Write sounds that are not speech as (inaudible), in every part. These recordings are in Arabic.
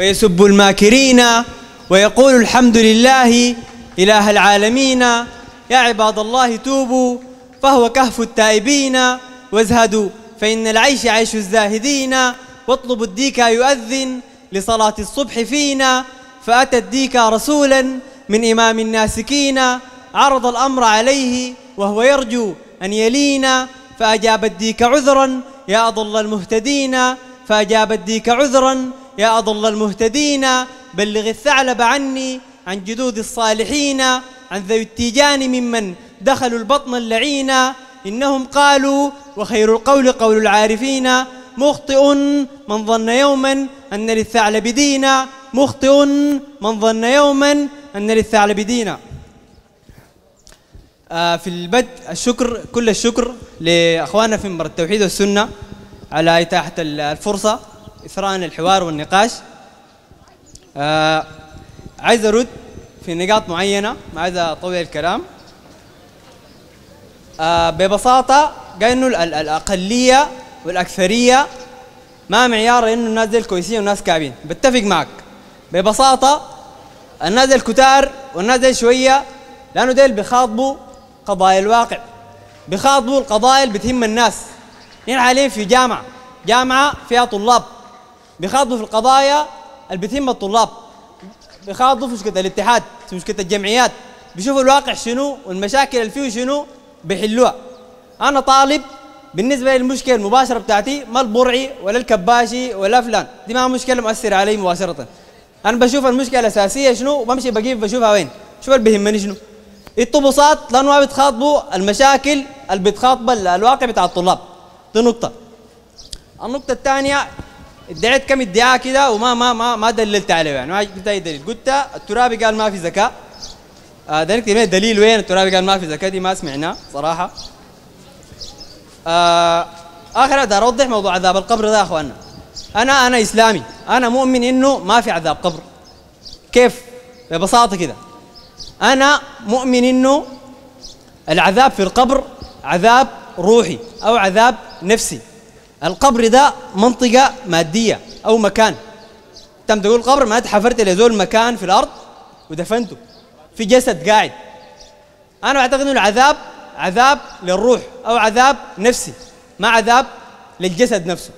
ويسب الماكرين ويقول الحمد لله إله العالمين يا عباد الله توبوا فهو كهف التائبين وازهدوا فإن العيش عيش الزاهدين واطلبوا الديكا يؤذن لصلاة الصبح فينا فأتى الديكا رسولا من إمام الناسكين عرض الأمر عليه وهو يرجو أن يلينا فأجاب الديك عذرا يا أضل المهتدين فأجاب الديك عذرا يا أضل المهتدين بلغ الثعلب عني عن جدود الصالحين عن ذوي التيجان ممن دخلوا البطن اللعين. إنهم قالوا وخير القول قول العارفين. مخطئ من ظن يوما أن للثعلب دينا مخطئ من ظن يوما أن للثعلب دينا آه في البدء الشكر كل الشكر لأخواننا في منبر التوحيد والسنة على إتاحة الفرصة. إثراء الحوار والنقاش. آه عايز أرد في نقاط معينة ما عايز أطول الكلام. آه ببساطة قال إنه الأقلية والأكثرية ما معيار إنه الناس دي كويسين والناس كعبين. بتفق معك. ببساطة الناس دي الكتار والناس دي شوية لأنه ديل بيخاطبوا قضايا الواقع. بيخاطبوا القضايا اللي بتهم الناس. نحن حاليا في جامعة. جامعة فيها طلاب. بيخاطبوا في القضايا اللي بتهم الطلاب. بيخاطبوا في مشكلة الاتحاد في مشكلة الجمعيات. بيشوفوا الواقع شنو والمشاكل اللي فيه شنو بيحلوها. أنا طالب بالنسبة للمشكلة المباشرة بتاعتي ما البرعي ولا الكباشي ولا فلان. دي ما مشكلة مؤثرة علي مباشرة. أنا بشوف المشكلة الأساسية شنو وبمشي بجيب بشوفها وين. شوف اللي بيهمني شنو. بساط لأنه ما بتخاطبوا المشاكل اللي بتخاطب الواقع بتاع الطلاب. دي نقطة. النقطة الثانية ادعيت كم ادعاء كده وما ما ما ما دللت عليه يعني. ما جبت أي دليل. قلت الترابي قال ما في زكاة. آه دليل وين الترابي قال ما في زكاة دي ما سمعناه صراحة. آه آخر ده اوضح موضوع عذاب القبر ده يا أخواننا. أنا أنا إسلامي. أنا مؤمن إنه ما في عذاب قبر. كيف؟ ببساطة كده. أنا مؤمن إنه العذاب في القبر عذاب روحي أو عذاب نفسي. القبر ده منطقة مادية أو مكان. تم تقول قبر ما حفرت لزول مكان في الأرض ودفنته في جسد قاعد. أنا أعتقد إنه العذاب عذاب للروح أو عذاب نفسي ما عذاب للجسد نفسه.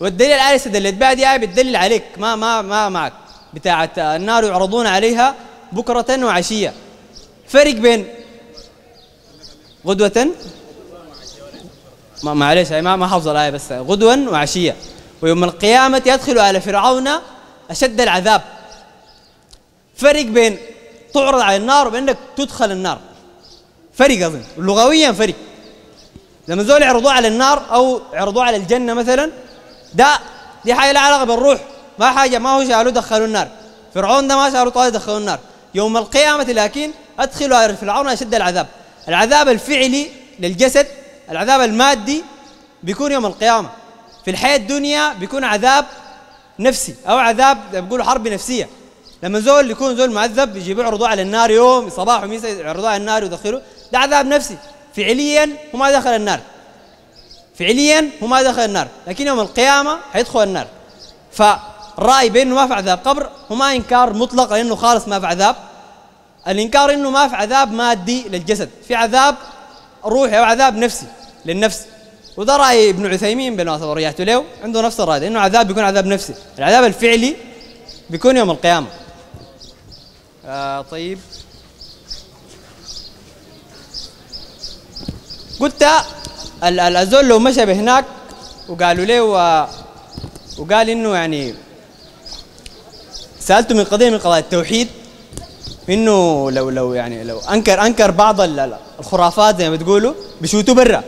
والدليل الآية استدلت بها دي آية بتدلل عليك ما ما ما معك. بتاعة النار يعرضون عليها بكرة وعشية. فرق بين غدوة معلش ما ما حافظ الآية بس. غدوا وعشية. ويوم القيامة يدخل على فرعون أشد العذاب. فرق بين تعرض على النار وبينك تدخل النار. فرق أظن. لغويا فرق. لما زول يعرضوه على النار أو يعرضوه على الجنة مثلا ده دي حاجة لها علاقة بالروح. ما حاجة ما هو شالوه دخلوا النار. فرعون ده ما شالوه طالع دخلوا النار. يوم القيامة لكن أدخلوا على فرعون أشد العذاب. العذاب الفعلي للجسد العذاب المادي بيكون يوم القيامة. في الحياة الدنيا بيكون عذاب نفسي أو عذاب بيقولوا حرب نفسية. لما زول يكون زول معذب يجيبوا يعرضوه على النار يوم صباح ومساء يعرضوه على النار ويدخلوه ده عذاب نفسي. فعليا هو ما دخل النار. فعليا هو ما دخل النار. لكن يوم القيامة حيدخل النار. فالرأي بأنه ما في عذاب قبر هو ما إنكار مطلق لأنه خالص ما في عذاب. الإنكار إنه ما في عذاب مادي للجسد. في عذاب روحي أو عذاب نفسي للنفس. وده رأي ابن عثيمين بالمناسبة رجعت له عنده نفس الرأي إنه عذاب بيكون عذاب نفسي. العذاب الفعلي بيكون يوم القيامة. آه طيب. قلت الزول لو مشى بهناك وقالوا له. وقال إنه يعني سألته من قضية من قضايا التوحيد. إنه لو لو يعني لو انكر أنكر بعض الخرافات زي ما بتقولوا بشوتوا برا.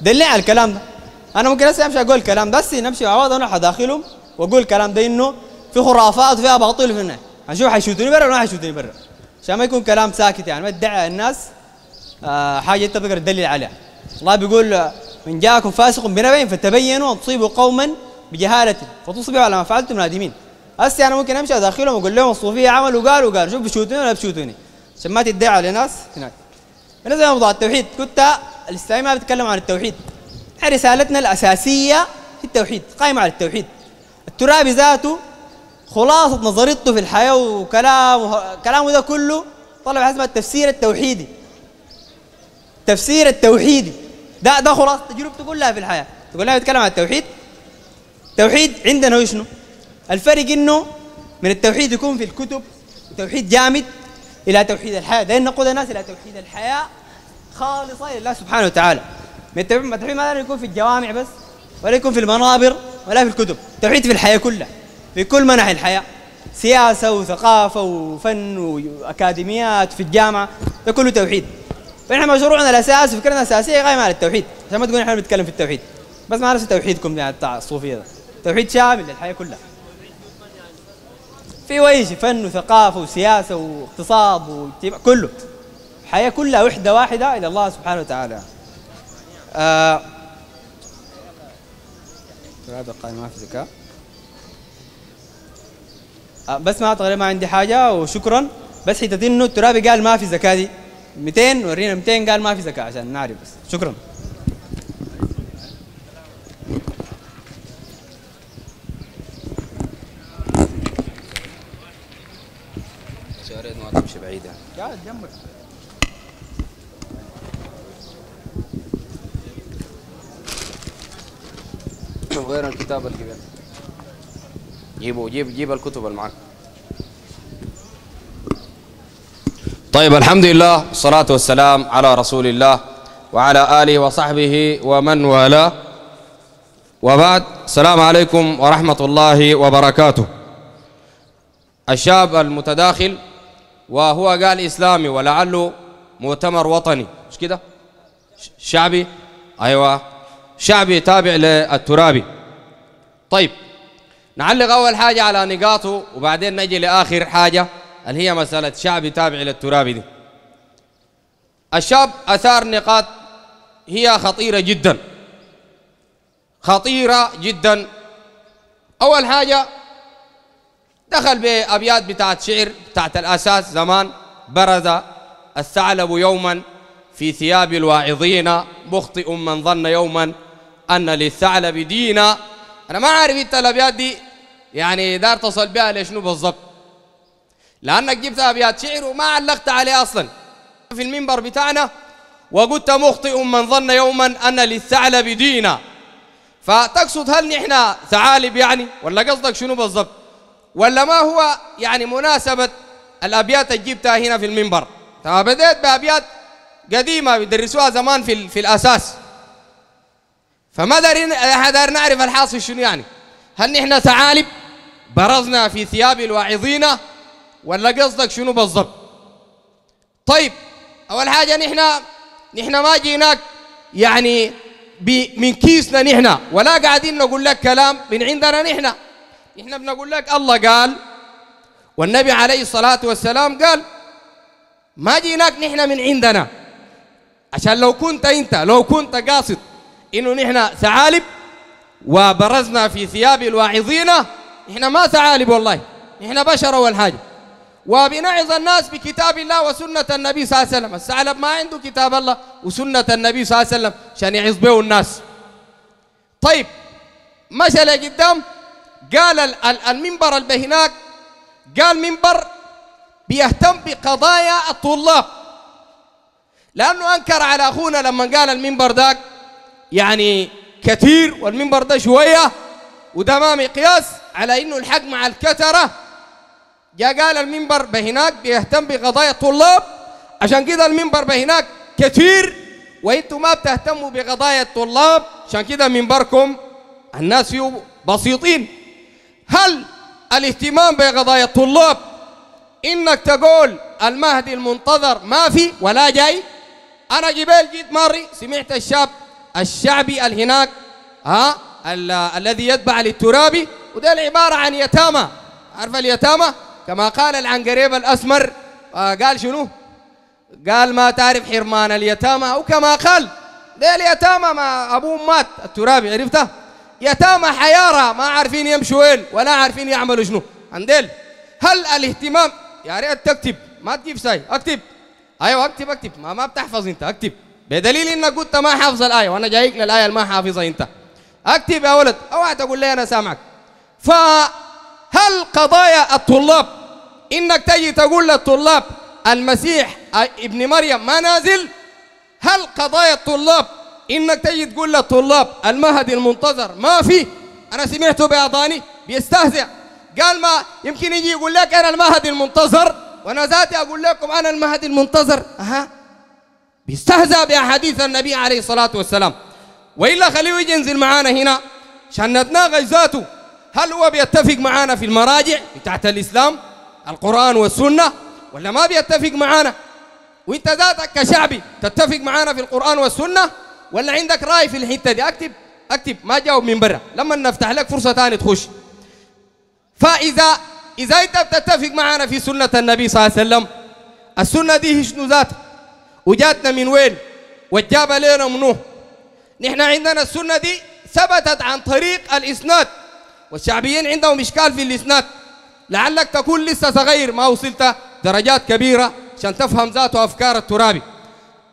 دلني على الكلام ده. أنا ممكن هسه أمشي أقول الكلام ده هسه نمشي مع بعض أنا حداخلهم وأقول الكلام ده إنه في خرافات وفيها باطل في النهايه هنشوف حيشوتوني برا ولا ما حيشوتوني برا. عشان ما يكون كلام ساكت يعني ما تدعي الناس آه حاجة أنت بتقدر تدلل عليها. الله بيقول من جاءكم فاسق بنبأ فتبينوا أن تصيبوا قوما بجهالة فتصبحوا على ما فعلتم نادمين. هسه أنا ممكن أمشي أداخلهم وأقول لهم الصوفية عملوا وقالوا وقالوا. شوف بشوتوني ولا بشوتوني عشان ما تدعي على ناس هناك بالنسبة لموضوع التوحيد. كنت الإسلامي ما بيتكلم عن التوحيد. رسالتنا الأساسية في التوحيد قائمة على التوحيد. الترابي ذاته خلاصة نظريته في الحياة وكلامه كلامه ده كله طلع حسب التفسير التوحيدي. التفسير التوحيدي. ده ده خلاصة تجربته كلها في الحياة. تقول لها بيتكلم عن التوحيد؟ التوحيد عندنا شنو؟ الفرق إنه من التوحيد يكون في الكتب توحيد جامد إلى توحيد الحياة. ده نقود الناس إلى توحيد الحياة خالصة لله سبحانه وتعالى. من التوحيد ما يكون في الجوامع بس ولا يكون في المنابر ولا في الكتب. توحيد في الحياة كلها في كل مناحي الحياة. سياسة وثقافة وفن وأكاديميات في الجامعة ده كله توحيد. فنحن مشروعنا الاساس وفكرنا الأساسية قائمه على التوحيد. عشان ما تقول إحنا بنتكلم في التوحيد. بس ما نفس توحيدكم يعني بتاع الصوفية ده. توحيد شامل للحياة كلها. في ويش فن وثقافة وسياسة واقتصاد واجتماع كله. الحياة كلها وحدة واحدة إلى الله سبحانه وتعالى. آه ما في زكاه آه بس ما تغير ما عندي حاجة وشكرا. بس حتة انه الترابي قال ما في زكاه دي. 200 ورينا 200 قال ما في زكاه عشان نعرف بس. شكرا. ما تمشي بعيدة. قاعد جنبك. وين الكتاب الكبير جيبوا جيب جيب الكتب اللي معك طيب الحمد لله والصلاة والسلام على رسول الله وعلى آله وصحبه ومن والاه. وبعد السلام عليكم ورحمة الله وبركاته. الشاب المتداخل وهو قال إسلامي ولعله مؤتمر وطني. مش كده؟ شعبي؟ أيوة. شعبي تابع للترابي. طيب نعلق أول حاجة على نقاطه وبعدين نجي لآخر حاجة اللي هي مسألة شعبي تابع للترابي دي. الشاب أثار نقاط هي خطيرة جدا. خطيرة جدا. أول حاجة دخل بأبيات بتاعت شعر بتاعت الأساس زمان برز الثعلب يوما في ثياب الواعظين مخطئ من ظن يوما أن للثعلب دينا. أنا ما عارف أنت الأبيات دي يعني دار تصل بها لشنو بالضبط. لأنك جبت أبيات شعر وما علقت عليه أصلا. في المنبر بتاعنا وقلت مخطئ من ظن يوما أن للثعلب دينا. فتقصد هل نحن ثعالب يعني؟ ولا قصدك شنو بالضبط؟ ولا ما هو يعني مناسبة الأبيات اللي جبتها هنا في المنبر؟ بديت بأبيات قديمة بيدرسوها زمان في, في الأساس. فما دارين دار نعرف الحاصل شنو يعني؟ هل نحن ثعالب؟ برزنا في ثياب الواعظين؟ ولا قصدك شنو بالضبط؟ طيب أول حاجة نحن نحن ما جيناك يعني من كيسنا نحن ولا قاعدين نقول لك كلام من عندنا نحن. نحن بنقول لك الله قال والنبي عليه الصلاة والسلام قال ما جيناك نحن من عندنا. عشان لو كنت أنت لو كنت قاصد إنه نحن ثعالب وبرزنا في ثياب الواعظين نحن ما ثعالب والله. نحن بشر أول حاجة. وبنعظ الناس بكتاب الله وسنة النبي صلى الله عليه وسلم. الثعلب ما عنده كتاب الله وسنة النبي صلى الله عليه وسلم عشان يعظ به الناس. طيب مشى لقدام قال المنبر اللي هناك قال منبر بيهتم بقضايا الطلاب. لأنه أنكر على أخونا لما قال المنبر ذاك يعني كثير والمنبر ده شوية وده ما مقياس على إنه الحق مع الكترة. جاء قال المنبر بهناك بيهتم بقضايا الطلاب. عشان كده المنبر بهناك كثير وأنتم ما بتهتموا بقضايا الطلاب. عشان كده منبركم الناس فيه بسيطين. هل الاهتمام بقضايا الطلاب إنك تقول المهدي المنتظر ما في ولا جاي؟ أنا جبال جيت ماري سمعت الشاب الشعبي الهناك ها الذي يتبع للترابي وده العبارة عن يتامى. عارف اليتامى؟ كما قال العنقريب الأسمر آه قال شنو؟ قال ما تعرف حرمان اليتامى أو كما قال ده اليتامى ما أبوهم مات الترابي عرفته؟ يتامى حيارى ما عارفين يمشوا وين ولا عارفين يعملوا شنو. عندل هل الاهتمام يا ريت تكتب ما تجيب ساي اكتب. أيوه اكتب اكتب. ما ما بتحفظ أنت اكتب. بدليل إنك قلت ما حافظ الآية وأنا جايك للآية اللي ما حافظها أنت. اكتب يا ولد أوعى تقول لي أنا سامعك. ف هل قضايا الطلاب؟ إنك تجي تقول للطلاب المسيح ابن مريم ما نازل؟ هل قضايا الطلاب إنك تجي تقول للطلاب المهدي المنتظر. ما في. أنا سمعته بأذاني بيستهزئ. قال ما يمكن يجي يقول لك أنا المهدي المنتظر وأنا ذاتي أقول لكم أنا المهدي المنتظر. أها. بيستهزأ بأحاديث النبي عليه الصلاة والسلام. وإلا خليه يجي ينزل معانا هنا. عشان نتناقش ذاته هل هو بيتفق معانا في المراجع بتاعت الإسلام القرآن والسنة ولا ما بيتفق معانا؟ وإنت ذاتك كشعبي تتفق معانا في القرآن والسنة؟ ولا عندك راي في الحتة دي؟ أكتب أكتب. ما جاوب من برا. لما نفتح لك فرصة ثانية تخش. فإذا إذا أنت بتتفق معنا في سنة النبي صلى الله عليه وسلم السنة دي شنو ذاتها؟ وجاتنا من وين؟ وجاب لنا منو نحن عندنا السنة دي ثبتت عن طريق الإسناد. والشعبيين عندهم إشكال في الإسناد. لعلك تكون لسه صغير ما وصلت درجات كبيرة عشان تفهم ذاته أفكار الترابي.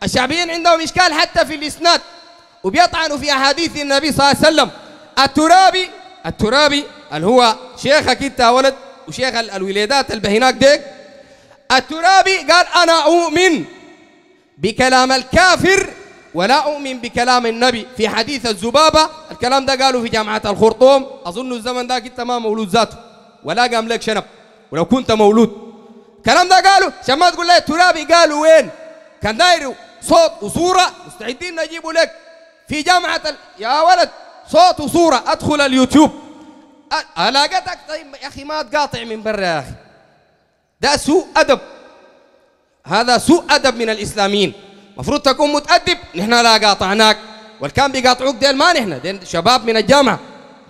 الشعبيين عندهم إشكال حتى في الإسناد وبيطعنوا في أحاديث النبي صلى الله عليه وسلم. الترابي الترابي اللي هو شيخك أنت يا ولد وشيخ الوليدات البهناك ديك. الترابي قال أنا أؤمن بكلام الكافر ولا أؤمن بكلام النبي. في حديث الذبابة الكلام ده قالوا في جامعة الخرطوم. أظن الزمن ده أنت ما مولود ذاته ولا قام لك شنب ولو كنت مولود. الكلام ده قالوا عشان ما تقول لي الترابي قالوا وين؟ كان داير صوت وصورة مستعدين نجيبه لك. في جامعة ال... يا ولد صوت وصورة أدخل اليوتيوب. ألاقتك؟ طيب يا أخي ما تقاطع من برا يا أخي. ده سوء أدب. هذا سوء أدب من الإسلاميين. مفروض تكون متأدب. نحن لا قاطعناك. والكان بيقاطعوك ديل ما نحن ديل شباب من الجامعة.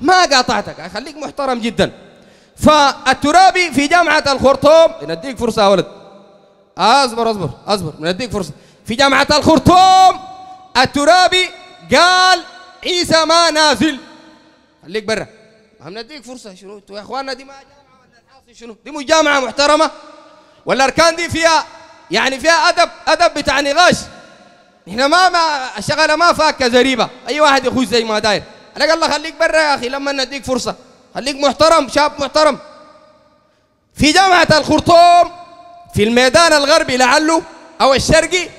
ما قاطعتك. خليك محترم جدا. فالترابي في جامعة الخرطوم نديك فرصة يا ولد. أصبر أصبر أصبر. نديك فرصة. في جامعة الخرطوم الترابي قال عيسى ما نازل. خليك برا. هم نديك فرصة شنو؟ يا إخواننا دي ما جامعة ولا الحاصل شنو؟ دي مش جامعة محترمة. ولا الاركان دي فيها يعني فيها أدب أدب بتاع نقاش. إحنا ما ما الشغلة ما فاكة زريبة. أي واحد يخش زي ما داير. أنا قال الله خليك برا يا أخي لما نديك فرصة. خليك محترم شاب محترم. في جامعة الخرطوم في الميدان الغربي لعله أو الشرقي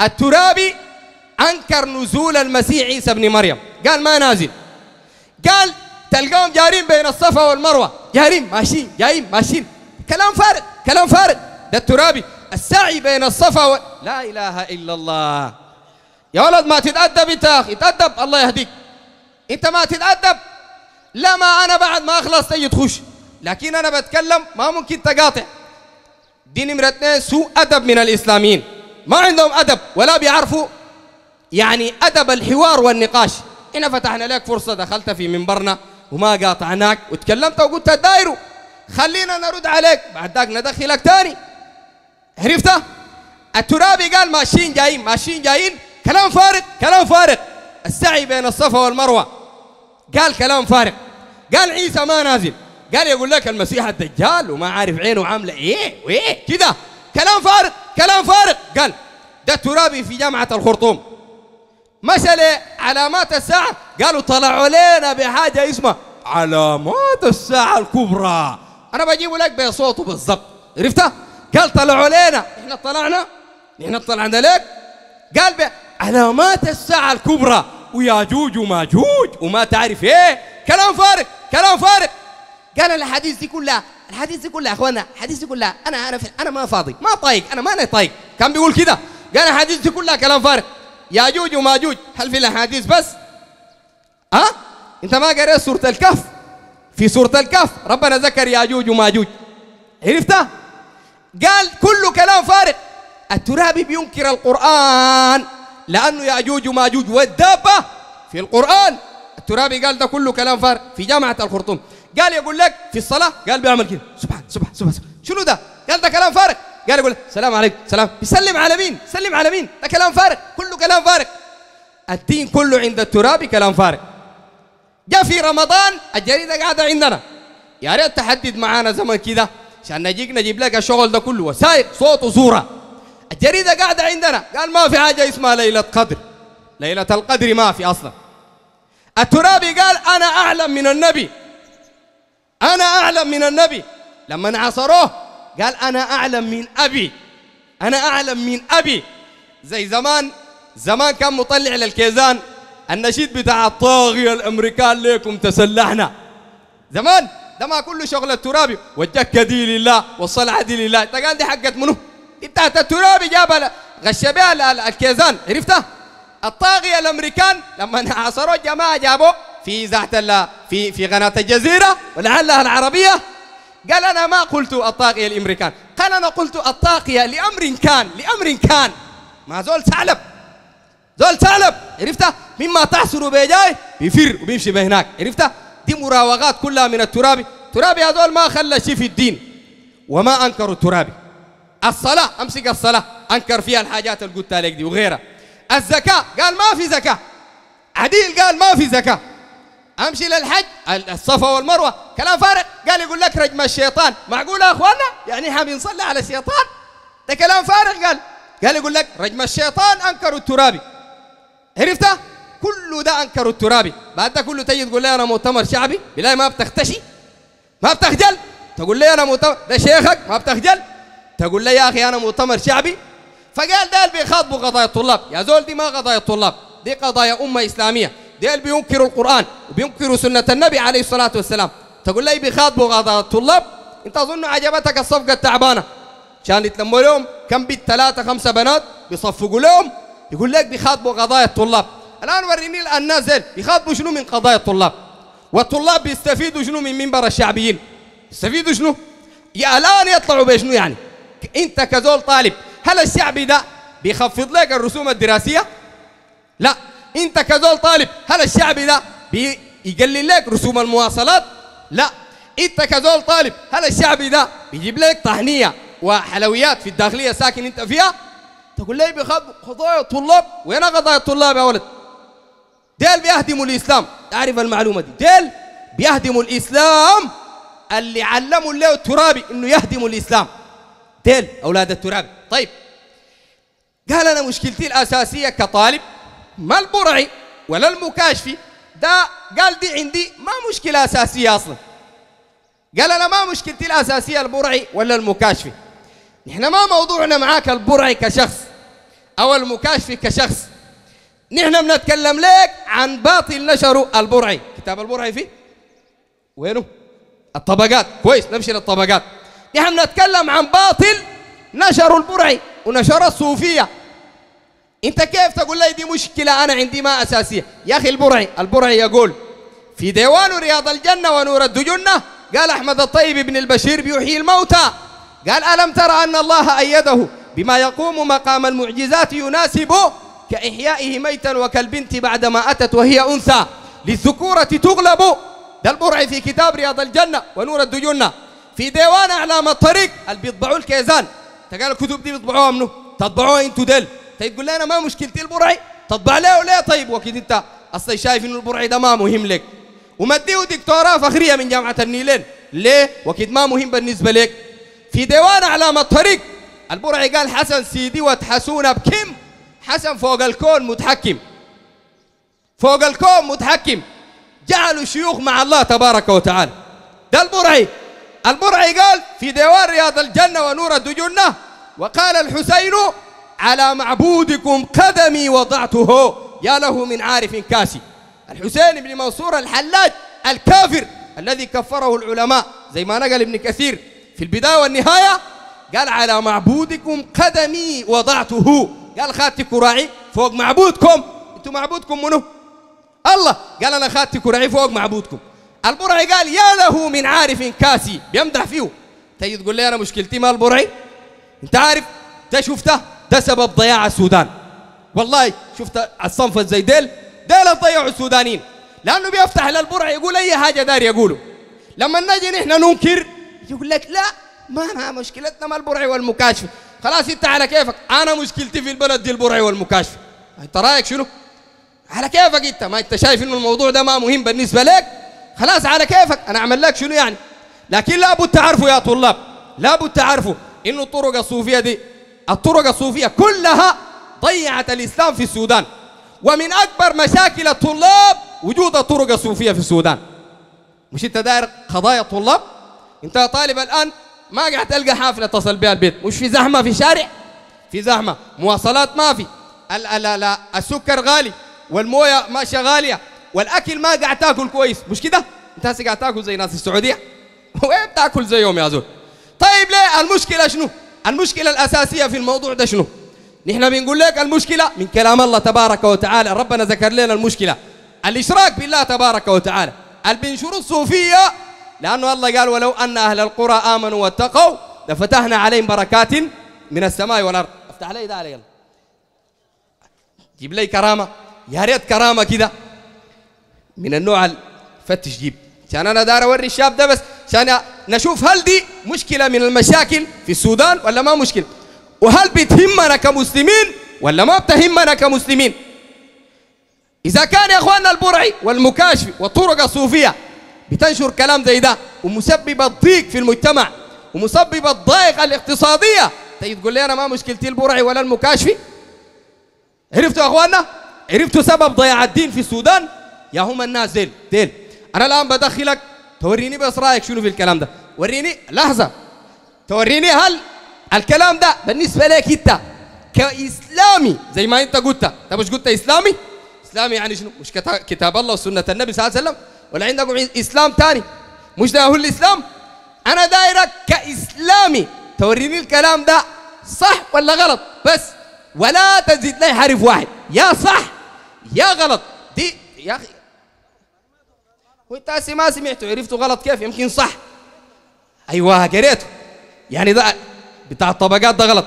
الترابي أنكر نزول المسيح عيسى ابن مريم. قال ما نازل. قال تلقاهم جارين بين الصفا والمروة. جارين ماشيين جايين ماشيين. كلام فارغ كلام فارغ. ده الترابي. السعي بين الصفا و... لا إله إلا الله. يا ولد ما تتأدب أنت يا أخي. تأدب الله يهديك. أنت ما تتأدب. لا ما أنا بعد ما أخلص تجي تخش. لكن أنا بتكلم ما ممكن تقاطع. دي نمرة اثنين سوء أدب من الإسلاميين. ما عندهم أدب ولا بيعرفوا يعني أدب الحوار والنقاش. هنا فتحنا لك فرصة دخلت في منبرنا وما قاطعناك وتكلمت وقلت دايرو خلينا نرد عليك بعد ذاك ندخلك تاني. عرفت؟ الترابي قال ماشيين جايين ماشيين جايين. كلام فارغ كلام فارغ. السعي بين الصفا والمروة. قال كلام فارغ. قال عيسى ما نازل. قال يقول لك المسيح الدجال وما عارف عينه عاملة إيه وإيه كده كلام فارغ. كلام فارغ. قال ده الترابي في جامعة الخرطوم. مشى علامات الساعة. قالوا طلعوا لنا بحاجة اسمها علامات الساعة الكبرى. أنا بجيبه لك بصوته بالضبط. عرفتها؟ قال طلعوا علينا إحنا طلعنا؟ إحنا طلعنا لك. قال علامات الساعة الكبرى. وياجوج وماجوج وما تعرف إيه؟ كلام فارغ كلام فارغ. قال الأحاديث دي كلها الحديث دي كلها يا اخوانا الحديث دي كلها. أنا أنا أنا ما فاضي ما طايق أنا ما أنا طايق. كان بيقول كده. قال الحديث دي كلها كلام فارغ. ياجوج وماجوج هل في الاحاديث بس؟ ها؟ أه؟ أنت ما قريت سورة الكهف؟ في سورة الكهف. ربنا ذكر ياجوج وماجوج عرفتها قال كله كلام فارغ. الترابي بينكر القرآن. لأنه يأجوج وماجوج والدابة في القرآن. الترابي قال ده كله كلام فارغ. في جامعة الخرطوم. قال يقول لك في الصلاة قال بيعمل كده. سبحان سبحان سبحان شنو ده؟ قال ده كلام فارغ. قال يقول السلام عليكم سلام. بيسلم على مين؟ سلم على مين؟ ده كلام فارغ كله كلام فارغ. الدين كله عند الترابي كلام فارغ. جاء في رمضان الجريدة قاعدة عندنا. يا ريت تحدد معانا زمن كده عشان نجيك نجيب لك الشغل ده كله. وسائل صوت وصورة الجريدة قاعدة عندنا. قال ما في حاجة اسمها ليلة قدر. ليلة القدر ما في أصلا. الترابي قال أنا أعلم من النبي. أنا أعلم من النبي. لما عصروه قال أنا أعلم من أبي. أنا أعلم من أبي. زي زمان زمان كان مطلع للكيزان. النشيد بتاع الطاغية الأمريكان ليكم تسلحنا. زمان ده ما كله شغل الترابي. والجكة دي لله والصلعة دي لله. تقال دي حقت منه بتاعت الترابي جاب غش بها ال- ال- الكيزان. عرفتها؟ الطاغية الأمريكان لما عصروا الجماعة جابوا في ال- في في قناة الجزيرة ولعلها العربية. قال أنا ما قلت الطاغية الأمريكان قال أنا قلت الطاغية لأمر كان لأمر كان. ما زول ثعلب زول ثعلب عرفتها مما تحصل بجاي بيفر وبيمشي بهناك عرفتها دي مراوغات كلها من الترابي ترابي هذول ما خلى شيء في الدين. وما أنكروا الترابي الصلاة أمسك الصلاة. أنكر فيها الحاجات اللي قلتها لك دي وغيرها. الزكاة قال ما في زكاة. عديل قال ما في زكاة. أمشي للحج. الصفا والمروة. كلام فارغ. قال يقول لك رجم الشيطان. معقول يا اخوانا يعني إحنا بنصلي على الشيطان ده كلام فارغ قال. قال يقول لك رجم الشيطان أنكروا الترابي عرفتها كله ده أنكروا الترابي بعد ده كله تجي تقول لي أنا مؤتمر شعبي؟ بالله ما بتختشي. ما بتخجل. تقول لي أنا مؤتمر. ده شيخك. ما بتخجل. تقول لي يا أخي أنا مؤتمر شعبي. فقال ده اللي بيخاطبوا قضايا الطلاب. يا زول دي ما قضايا الطلاب. دي قضايا أمة إسلامية. دي اللي بينكروا القرآن وبينكروا سنة النبي عليه الصلاة والسلام. تقول لي بيخاطبوا قضايا الطلاب انت اظن عجبتك الصفقة التعبانة. عشان يتلموا لهم كم بيت؟ ثلاثة خمسة بنات بيصفقوا لهم. يقول لك بيخاطبوا قضايا الطلاب. الآن وريني الناس ديل بيخاطبوا شنو من قضايا الطلاب؟ والطلاب بيستفيدوا شنو من منبر الشعبيين؟ يستفيدوا شنو؟ يا الآن يطلعوا بشنو يعني؟ انت كزول طالب هل الشعبي ده بيخفض لك الرسوم الدراسية؟ لا. انت كزول طالب هل الشعبي ده بيقلل لك رسوم المواصلات؟ لا. انت كزول طالب هل الشعبي ده بيجيب لك طحنية وحلويات في الداخلية ساكن انت فيها؟ تقول لي بيخاطب قضايا الطلاب؟ وين قضايا الطلاب يا ولد؟ ديل بيهدموا الإسلام. تعرف المعلومة دي؟ ديل بيهدموا الإسلام. اللي علموا له الترابي إنه يهدموا الإسلام. ديل أولاد الترابي طيب. قال أنا مشكلتي الأساسية كطالب ما البرعي ولا المكاشفي. ده قال دي عندي ما مشكلة أساسية أصلا. قال أنا ما مشكلتي الأساسية البرعي ولا المكاشفي. نحن ما موضوعنا معاك البرعي كشخص أو المكاشفي كشخص. نحن بنتكلم لك عن باطل نشره البرعي. كتاب البرعي فيه؟ وينه؟ الطبقات. كويس نمشي للطبقات. نحن بنتكلم عن باطل نشر البرعي ونشر الصوفية. انت كيف تقول لي دي مشكلة؟ أنا عندي ما أساسية. يا أخي البرعي البرعي يقول في ديوان رياض الجنة ونور الدجنة قال أحمد الطيب بن البشير بيحيي الموتى. قال ألم ترى أن الله أيده بما يقوم مقام المعجزات يناسب كإحيائه ميتا وكالبنت بعدما أتت وهي أنثى للذكورة تغلب؟ ده البرعي في كتاب رياض الجنة ونور الدجنة. في ديوان أعلام الطريق اللي بيطبعوا الكيزان. تقال الكتب دي بيطبعوها منه تطبعوها أنتوا ديل. طيب تقول لي أنا ما مشكلتي البرعي. تطبع ليه وليه؟ طيب وكيد أنت أصلا شايف إنه البرعي ده ما مهم لك. ومديه دكتوراه فخريه من جامعة النيلين. ليه؟ وكيد ما مهم بالنسبة لك. في ديوان اعلام الطريق البرعي قال حسن سيدي وتحسون بكم؟ حسن فوق الكون متحكم. فوق الكون متحكم. جعلوا شيوخ مع الله تبارك وتعالى. ده البرعي. البرعي قال في ديوان رياض الجنة ونور الدجنة. وقال الحسين على معبودكم قدمي وضعته. يا له من عارف كاسي. الحسين بن منصور الحلاج الكافر الذي كفره العلماء. زي ما نقل ابن كثير في البداية والنهاية قال على معبودكم قدمي وضعته. قال خاتي كراعي فوق معبودكم. أنتوا معبودكم منو؟ الله. قال أنا خاتي كراعي فوق معبودكم. البرعي قال يا له من عارف كاسي. بيمدح فيه. تيجي تقول لي أنا مشكلتي ما البرعي انت عارف؟ ده شفته؟ ده سبب ضياع السودان. والله شفت الصنف زي ديل؟ ديل ضيعوا السودانيين. لأنه بيفتح للبرعي يقول أي حاجة داري يقوله. لما نجي نحن ننكر يقول لك لا ما ما مشكلتنا ما البرعي والمكاشفه خلاص أنت على كيفك. أنا مشكلتي في البلد دي البرعي والمكاشفه أنت رأيك شنو؟ على كيفك أنت. ما أنت شايف إنه الموضوع ده ما مهم بالنسبة لك؟ خلاص على كيفك. أنا أعمل لك شنو يعني؟ لكن لابد تعرفوا يا طلاب لابد تعرفوا إنه الطرق الصوفية دي الطرق الصوفية كلها ضيعت الإسلام في السودان. ومن أكبر مشاكل الطلاب وجود الطرق الصوفية في السودان. مش أنت داير قضايا الطلاب؟ يا طالب الآن ما قاعد تلقى حافلة تصل بها البيت. مش في زحمة في شارع في زحمة. مواصلات ما في. ال ال ال السكر غالي. والموية ماشية غالية. والأكل ما قاعد تاكل كويس. مش كده؟ هسه قاعد تاكل زي ناس السعودية؟ (laughs) وين بتاكل زيهم يا زول؟ طيب ليه؟ المشكلة شنو؟ المشكلة الأساسية في الموضوع ده شنو؟ نحن بنقول لك المشكلة من كلام الله تبارك وتعالى. ربنا ذكر لنا المشكلة. الإشراك بالله تبارك وتعالى. البنشر الصوفية لأنه الله قال ولو أن أهل القرى آمنوا واتقوا لفتحنا عليهم بركات من السماء والأرض. افتح لي ده علي يلا. جيب لي كرامة. يا ريت كرامة كده. من النوع فتش جيب. عشان أنا دار أوري الشاب ده بس. عشان نشوف هل دي مشكلة من المشاكل في السودان ولا ما مشكلة؟ وهل بتهمنا كمسلمين ولا ما بتهمنا كمسلمين؟ إذا كان يا إخواننا البرعي والمكاشفي والطرق الصوفية بتنشر كلام زي ده ومسبب الضيق في المجتمع ومسبب الضائقه الاقتصادية تيجي تقول لي أنا ما مشكلتي البرعي ولا المكاشفي عرفتوا يا إخواننا؟ عرفتوا سبب ضياع الدين في السودان؟ يا هم الناس ديل ديل. أنا الآن بدخلك توريني بس رأيك شنو في الكلام ده. وريني لحظة. توريني هل الكلام ده بالنسبة لك أنت كإسلامي زي ما أنت قلت. أنت مش قلت إسلامي؟ إسلامي يعني شنو؟ مش كتا- كتاب الله وسنة النبي صلى الله عليه وسلم؟ ولا عندكم إسلام تاني؟ مش ده هو الإسلام؟ أنا دايرك كإسلامي. توريني الكلام ده صح ولا غلط؟ بس ولا تزيد لي حرف واحد. يا صح يا غلط. دي يا أخي وانت هسي ما سمعته عرفته غلط كيف؟ يمكن صح. أيوه قريته. يعني ده بتاع الطبقات ده غلط.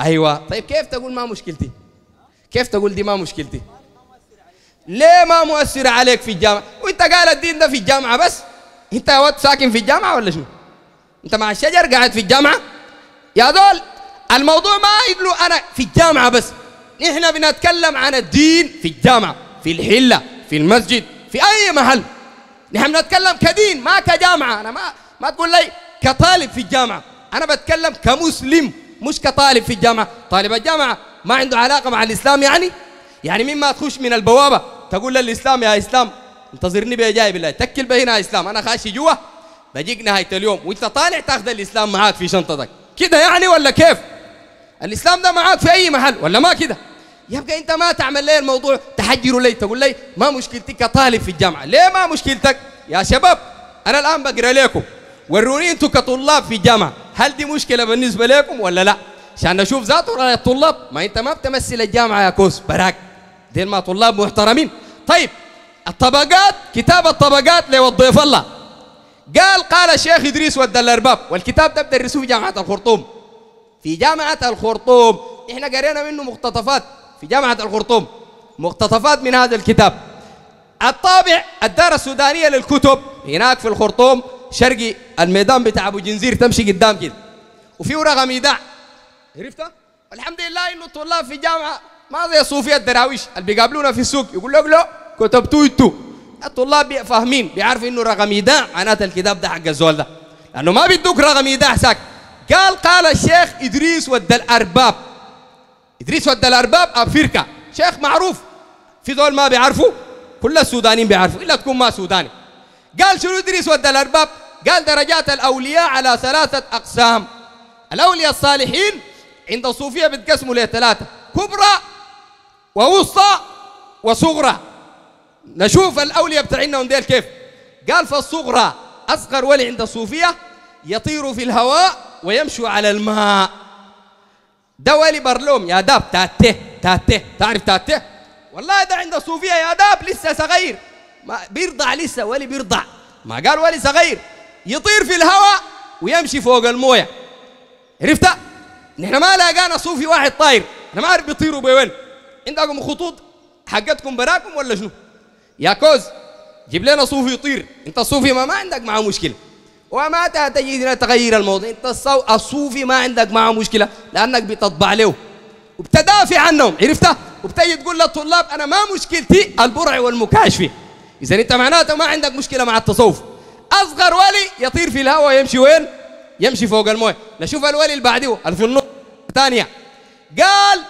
أيوه. طيب كيف تقول ما مشكلتي؟ كيف تقول دي ما مشكلتي؟ ليه ما مؤثرة عليك في الجامعة؟ وإنت قال الدين ده في الجامعة بس؟ إنت يا ولد ساكن في الجامعة ولا شنو؟ إنت مع الشجر قاعد في الجامعة؟ يا دول الموضوع ما يقولوا أنا في الجامعة بس. نحن بنتكلم عن الدين في الجامعة في الحلة في المسجد في أي محل. نحن بنتكلم كدين ما كجامعة. أنا ما ما تقول لي كطالب في الجامعة. أنا بتكلم كمسلم مش كطالب في الجامعة. طالب الجامعة ما عنده علاقة مع الإسلام يعني؟ يعني مما تخش من البوابة تقول للإسلام يا إسلام انتظرني بيه جاي بالله. تكل به هنا يا إسلام. أنا خاشي جوا بجيك نهاية اليوم. وأنت طالع تاخذ الإسلام معاك في شنطتك. كده يعني ولا كيف؟ الإسلام ده معاك في أي محل ولا ما كده؟ يبقى انت ما تعمل لي الموضوع؟ تحجر لي تقول لي ما مشكلتك كطالب في الجامعة. ليه ما مشكلتك؟ يا شباب أنا الآن بقرأ لكم. وروني أنتوا كطلاب في الجامعة. هل دي مشكلة بالنسبة لكم ولا لا؟ عشان نشوف ذاته رأي الطلاب. ما انت ما بتمثل الجامعة يا كوس براك. دين ما طلاب محترمين. طيب الطبقات كتاب الطبقات للضيف الله. قال قال الشيخ إدريس ود الأرباب والكتاب ده بدرسوه في جامعة الخرطوم. في جامعة الخرطوم. إحنا قرينا منه مقتطفات. في جامعة الخرطوم مقتطفات من هذا الكتاب. الطابع الدار السودانية للكتب هناك في الخرطوم شرقي الميدان بتاع أبو جنزير تمشي قدام كده. وفيه رقم ايداع عرفتها؟ والحمد لله إنه الطلاب في الجامعة ما زي صوفيا الدراويش اللي بيقابلونا في السوق. يقول لك لا كتبتوا أنتوا. الطلاب فاهمين بيعرفوا إنه رقم ايداع معناته الكتاب ده حق الزول ده. لأنه ما بيدوك رقم ايداع ساك. قال قال الشيخ إدريس ود الأرباب. إدريس ود الأرباب أفريقيا. شيخ معروف. في دول ما بيعرفوا كل السودانيين بيعرفوا إلا تكون ما سوداني. قال شنو إدريس ود الأرباب؟ قال درجات الأولياء على ثلاثة أقسام. الأولياء الصالحين عند الصوفيه بتقسموا لثلاثه كبرى ووسطى وصغرى. نشوف الأولياء بتاعنا ديل كيف. قال فالصغرى أصغر ولي عند الصوفيه يطير في الهواء ويمشي على الماء. ده برلوم يا داب تاته تاته تعرف تاته والله ده عند الصوفيه يا داب لسه صغير. ما بيرضع لسه ولي بيرضع. ما قال ولي صغير. يطير في الهواء ويمشي فوق المويه. عرفتها؟ نحن ما لقانا صوفي واحد طاير. أنا ما اعرف بيطيروا بوين. عندكم خطوط حقتكم براكم ولا شنو؟ يا كوز جيب لنا صوفي يطير. انت الصوفي ما, ما عندك معه مشكلة. وما تجي هنا تغير الموضوع. انت الصو... الصوفي ما عندك معه مشكلة لأنك بتطبع له. وبتدافع عنهم عرفتها وبتجي تقول للطلاب أنا ما مشكلتي البرع والمكاشفي اذا أنت معناته ما عندك مشكلة مع التصوف. أصغر ولي يطير في الهواء يمشي وين؟ يمشي فوق الموية. نشوف الولي اللي بعده اللي في النص ثانية. قال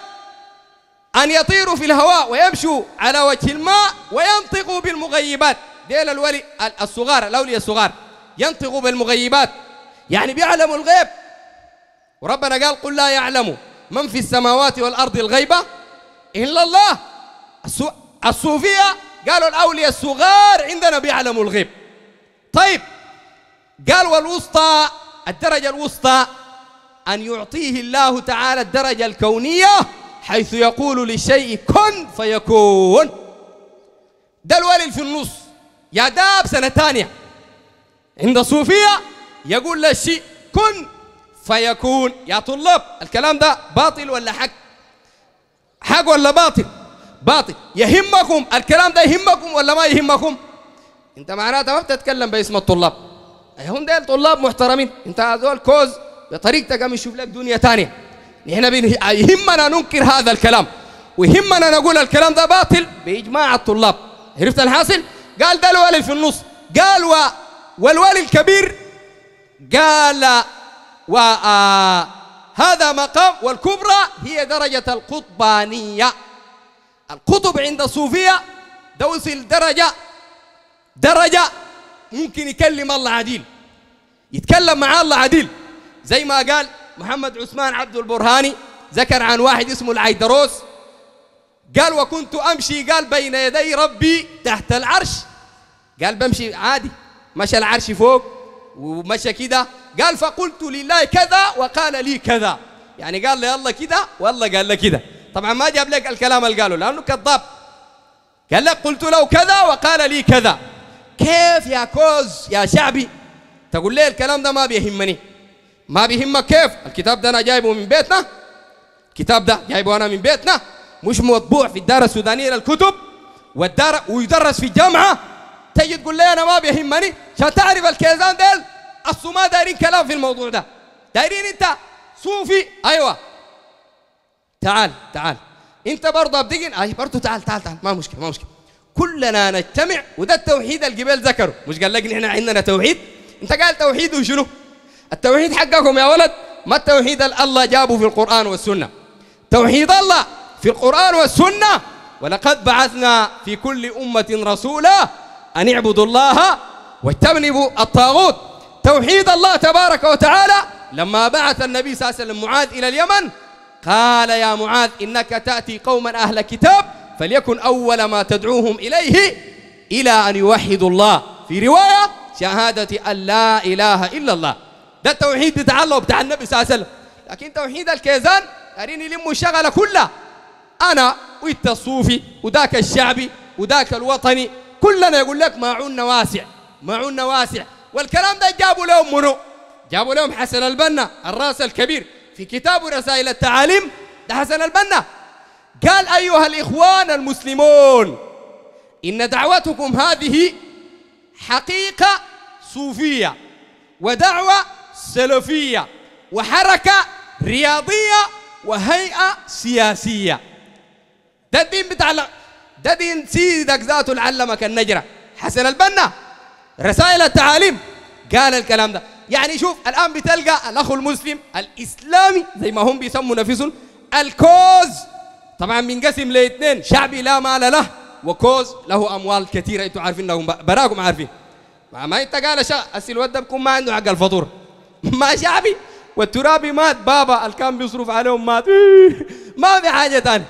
أن يطيروا في الهواء ويمشوا على وجه الماء وينطقوا بالمغيبات. ديل الولي الصغار الأولياء الصغار. ينطقوا بالمغيبات. يعني بيعلموا الغيب. وربنا قال قل لا يعلم من في السماوات والأرض الغيبة إلا الله. الصوفية قالوا الأولياء الصغار عندنا بيعلموا الغيب. طيب قال والوسطى الدرجة الوسطى أن يعطيه الله تعالى الدرجة الكونية حيث يقول للشيء كن فيكون. ده الولي في النص. يا داب سنة ثانية. عند الصوفية يقول للشيء كن فيكون. يا طلاب الكلام ده باطل ولا حق؟ حق ولا باطل؟ باطل. يهمكم؟ الكلام ده يهمكم ولا ما يهمكم؟ انت معناتها ما بتتكلم باسم الطلاب. هم ديل طلاب محترمين. انت هذول كوز بطريقتك قام يشوف لك دنيا ثانية نحن يهمنا ننكر هذا الكلام. ويهمنا نقول الكلام ده باطل بإجماع الطلاب. عرفت الحاصل؟ قال ده الولي في النص. قال و والولي الكبير قال وهذا مقام والكبرى هي درجة القطبانية. القطب عند الصوفية دوصل درجة درجة ممكن يكلم الله عديل يتكلم مع الله عديل. زي ما قال محمد عثمان عبد البرهاني ذكر عن واحد اسمه العيدروس. قال وكنت أمشي قال بين يدي ربي تحت العرش. قال بمشي عادي. مشى العرش فوق ومشى كده. قال فقلت لله كذا وقال لي كذا. يعني قال لي الله كده والله قال له كده. طبعا ما جاب لك الكلام اللي قاله لأنه كذاب. قال لك قلت له كذا وقال لي كذا. كيف يا كوز يا شعبي؟ تقول لي الكلام ده ما بيهمني. ما بيهمك كيف؟ الكتاب ده أنا جايبه من بيتنا. الكتاب ده جايبه أنا من بيتنا. مش مطبوع في الدار السودانية للكتب والدار ويدرس في الجامعة تجي تقول لي أنا ما بيهمني. عشان تعرف الكيزان ديل؟ اصله ما دايرين كلام في الموضوع ده. دايرين انت صوفي؟ أيوه. تعال تعال. انت برضه ابدقن أي برضه تعال تعال تعال. ما مشكلة ما مشكلة. كلنا نجتمع وده التوحيد الجبال ذكروا مش قال لك إحنا عندنا توحيد؟ انت قال توحيد وشنو؟ التوحيد حقكم يا ولد. ما التوحيد الله جابه في القرآن والسنة؟ توحيد الله في القرآن والسنة. ولقد بعثنا في كل أمة رسولا أن اعبدوا الله واجتنبوا الطاغوت. توحيد الله تبارك وتعالى لما بعث النبي صلى الله عليه وسلم معاذ إلى اليمن قال يا معاذ إنك تأتي قوما أهل كتاب فليكن أول ما تدعوهم إليه إلى أن يوحدوا الله. في رواية شهادة أن لا إله إلا الله. ده التوحيد بتاع الله وبتاع النبي صلى الله عليه وسلم. لكن توحيد الكيزان قارين يلموا الشغلة كلها. أنا وإنت الصوفي وذاك الشعبي وذاك الوطني كلنا يقول لك ماعوننا واسع ماعوننا واسع. والكلام ده جابوا لهم منو؟ جابوا لهم حسن البنا الراس الكبير. في كتاب رسائل التعاليم ده حسن البنا. قال أيها الإخوان المسلمون إن دعوتكم هذه حقيقة صوفية ودعوة سلفية وحركة رياضية وهيئة سياسية. ده الدين بتاع ده سيدك ذاته علمك النجرة. حسن البنا رسائل التعاليم. قال الكلام ده. يعني شوف الآن بتلقى الأخ المسلم الإسلامي زي ما هم بيسموا نفسهم الكوز. طبعا بينقسم لإثنين شعبي لا مال له وكوز له أموال كثيرة. أنتم عارفين إنهم براكم عارفين. ما إنت قال شال السلوات ده بكون ما عنده حق الفطور (laughs) ما شعبي والترابي مات بابا اللي كان بيصرف عليهم مات. (laughs) ما في حاجة ثانية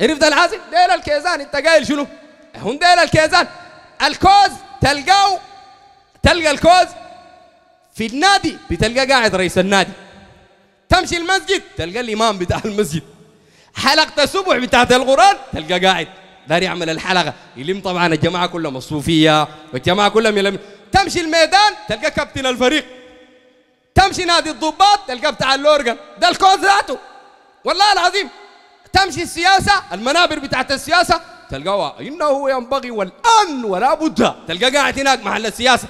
عرفت الحاصل ديل الكيزان انت قايل شنو؟ هم ديل الكيزان. الكوز تلقاه تلقى الكوز في النادي بتلقى قاعد رئيس النادي. تمشي المسجد تلقى الإمام بتاع المسجد. حلقة الصبح بتاعت القرآن تلقى قاعد دار يعمل الحلقة. يلم طبعا الجماعة كلهم الصوفية والجماعة كلهم يلم. تمشي الميدان تلقى كابتن الفريق. تمشي نادي الضباط تلقى بتاع الأورغن ده الكوز ذاته. والله العظيم تمشي السياسة المنابر بتاعت السياسة تلقاها. إنه ينبغي والآن ولا بد. تلقى قاعد هناك محل السياسة.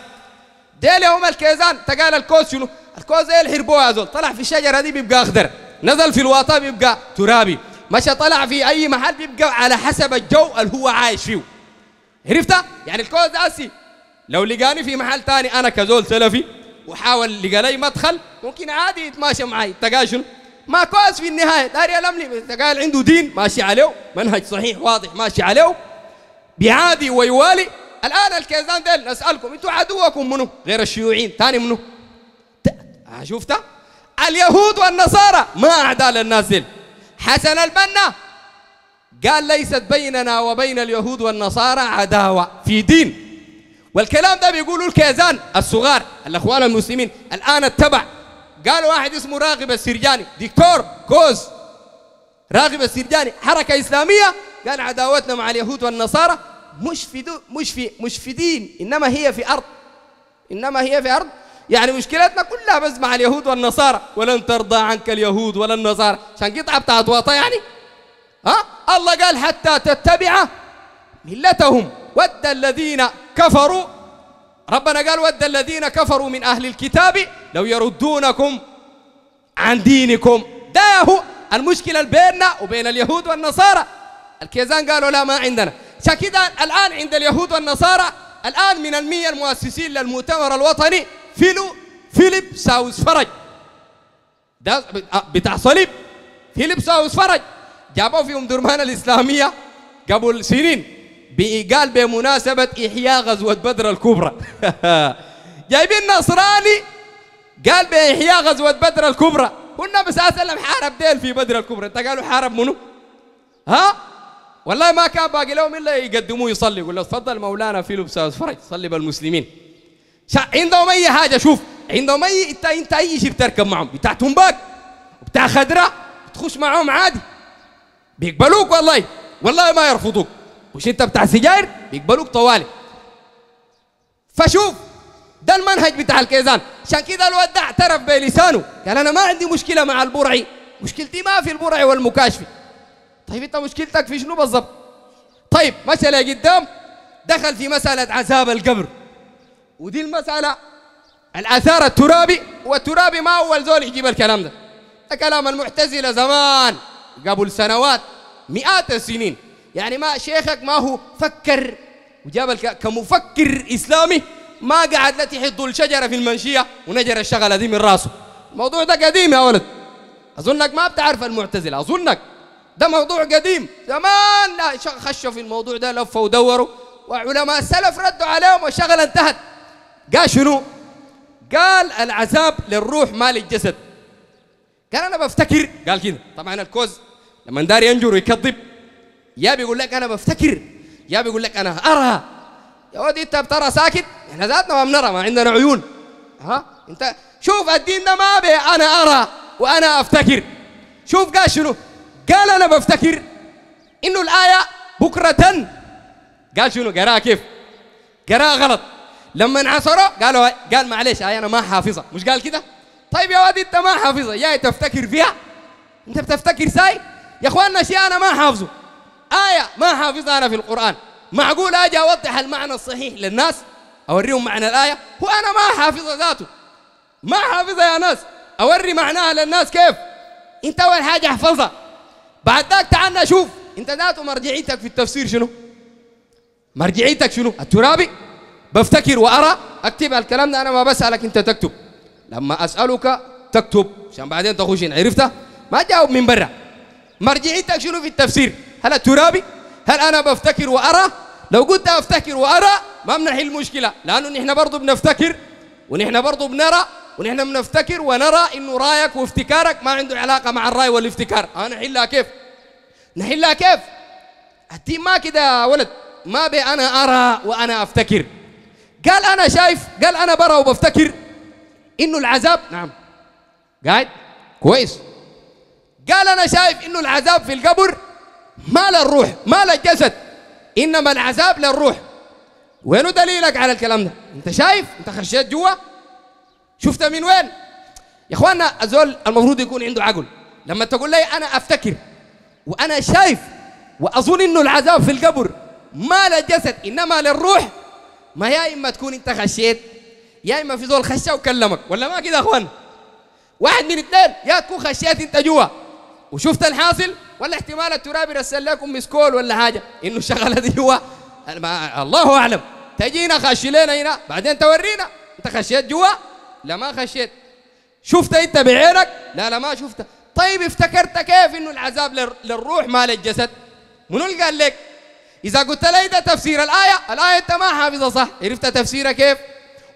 ديل هم الكيزان تقال الكوز شنو؟ الكوز ده الحرباية يا زول؟ طلع في الشجرة دي بيبقى أخضر. نزل في الواطة بيبقى ترابي. مشى طلع في أي محل بيبقى على حسب الجو اللي هو عايش فيه. عرفتها يعني الكوز أسي. لو لقاني في محل تاني أنا كزول سلفي وحاول لقى لي مدخل ممكن عادي يتماشى معي. تلقاه شنو؟ ما كويس في النهاية. داري يلمني تلقاه عنده دين ماشي عليه. منهج صحيح واضح ماشي عليه. بيعادي ويوالي. الآن الكيزان ديل نسألكم أنتوا عدوكم منو؟ غير الشيوعيين ثاني منو؟ آه، شفت اليهود والنصارى ما أعداء للناس ديل. حسن البنا قال ليست بيننا وبين اليهود والنصارى عداوة في دين. والكلام ده بيقولوا الكيزان الصغار الأخوان المسلمين الآن اتبع قال واحد اسمه راغب السرجاني. دكتور كوز. راغب السرجاني. حركة إسلامية. قال عداوتنا مع اليهود والنصارى. مش في دو مش في مش في دين إنما هي في أرض. إنما هي في أرض. يعني مشكلتنا كلها بس مع اليهود والنصارى. ولن ترضى عنك اليهود ولا النصارى. عشان قطعة بتاعت واطة يعني. ها؟ الله قال حتى تتبع ملتهم. ود الذين كفروا ربنا قال ود الذين كفروا من أهل الكتاب لو يردونكم عن دينكم. ده هو المشكلة بيننا وبين اليهود والنصارى. الكيزان قالوا لا ما عندنا. كده الآن عند اليهود والنصارى الآن من المية المؤسسين للمؤتمر الوطني فيلو فيليب ساوس فرج. ده بتاع صليب. فيليب ساوس فرج. جابوه في أم درمان الإسلامية قبل سنين. قال بمناسبة إحياء غزوة بدر الكبرى. (laughs) جايبين نصراني قال بإحياء غزوة بدر الكبرى. قلنا بس الرسول حارب ديل في بدر الكبرى. انت قالوا حارب منو؟ ها؟ والله ما كان باقي لهم إلا يقدموه يصلي. يقول له تفضل مولانا في لبس فرج صلي بالمسلمين. عندهم أي حاجة؟ شوف عندهم اي انت انت أي شيء بتركب معهم؟ بتاع تنباك؟ بتاع خضراء بتخش معهم عادي؟ بيقبلوك والله؟ والله ما يرفضوك. مش انت بتاع سجاير؟ بيقبلوك طوالي. فشوف ده المنهج بتاع الكيزان. عشان كده الواد ده اعترف بلسانه. قال أنا ما عندي مشكلة مع البرعي. مشكلتي ما في البرعي والمكاشفي. طيب أنت مشكلتك في شنو بالضبط؟ طيب مشى لقدام دخل في مسألة عذاب القبر. ودي المسألة الآثار الترابي. والترابي ما أول زول يجيب الكلام ده. ده كلام المعتزلة زمان قبل سنوات مئات السنين. يعني ما شيخك ما هو فكر. وجاب. كمفكر إسلامي ما قعد لا تحط الشجرة في المنشية ونجر الشغلة دي من راسه. الموضوع ده قديم يا ولد. أظنك ما بتعرف المعتزلة أظنك ده موضوع قديم. زمان خشوا في الموضوع ده لفوا ودوروا. وعلماء السلف ردوا عليهم والشغلة انتهت. قال شنو؟ قال العذاب للروح ما للجسد. قال أنا بفتكر قال كده. طبعا الكوز لما دار ينجر ويكذب يا بيقول لك أنا بفتكر يا بيقول لك أنا أرى. يا ولدي أنت بترى ساكت؟ إحنا ذاتنا ما بنرى ما عندنا عيون. ها أنت شوف الدين ده ما بي أنا أرى وأنا أفتكر. شوف قال شنو؟ قال أنا بفتكر إنه الآية بكرة. قال شنو؟ قرأها كيف؟ قرأها غلط. لما انعصروا قالوا قال معلش آية أنا ما حافظها. مش قال كده؟ طيب يا واد أنت ما حافظها. جاي تفتكر فيها؟ أنت بتفتكر ساي؟ يا اخواننا أشياء أنا ما حافظه. آية ما حافظها أنا في القرآن. معقول آجي أوضح المعنى الصحيح للناس؟ أوريهم معنى الآية؟ هو أنا ما حافظها ذاته. ما حافظها يا ناس. أوري معناها للناس كيف؟ أنت أول حاجة احفظها. بعد ذاك تعال شوف أنت ذاته مرجعيتك في التفسير شنو؟ مرجعيتك شنو؟ الترابي. بفتكر وأرى. أكتب الكلام ده أنا ما بسألك أنت تكتب. لما أسألك تكتب. عشان بعدين تخش إن عرفت ما جاوب من برا. مرجعيتك شنو في التفسير؟ هل الترابي هل أنا بفتكر وأرى؟ لو قلت أفتكر وأرى ما بنحل المشكلة لأنه نحن برضه بنفتكر ونحن برضه بنرى ونحن بنفتكر ونرى إنه رأيك وافتكارك ما عنده علاقة مع الرأي والافتكار. أنا نحلها كيف؟ نحلها كيف؟ الدين ما كده يا ولد. ما بي أنا أرى وأنا أفتكر. قال أنا شايف قال أنا برى وبفتكر. إنه العذاب نعم. قاعد؟ كويس. قال أنا شايف إنه العذاب في القبر. ما للروح ما للجسد إنما العذاب للروح وينو دليلك على الكلام ده؟ أنت شايف؟ أنت خشيت جوا؟ شفت من وين؟ يا اخوانا الزول المفروض يكون عنده عقل. لما تقول لي أنا أفتكر وأنا شايف وأظن إنه العذاب في القبر ما للجسد إنما للروح ما يا إما تكون أنت خشيت يا إما في زول خشى وكلمك. ولا ما كده يا إخوان؟ واحد من اثنين يا تكون خشيت أنت جوا. وشفت الحاصل؟ ولا احتمال الترابي رسل لكم مسكول ولا حاجة. إنه الشغلة دي ما- الله أعلم. تجينا خش لنا هنا بعدين تورينا. أنت خشيت جوا؟ لا ما خشيت. شفت أنت بعينك؟ لا لا ما شفت. طيب افتكرت كيف إنه العذاب لل- للروح ما للجسد؟ منو اللي قال لك؟ إذا قلت لي ده تفسير الآية الآية أنت ما حافظها صح. عرفت تفسيرها كيف؟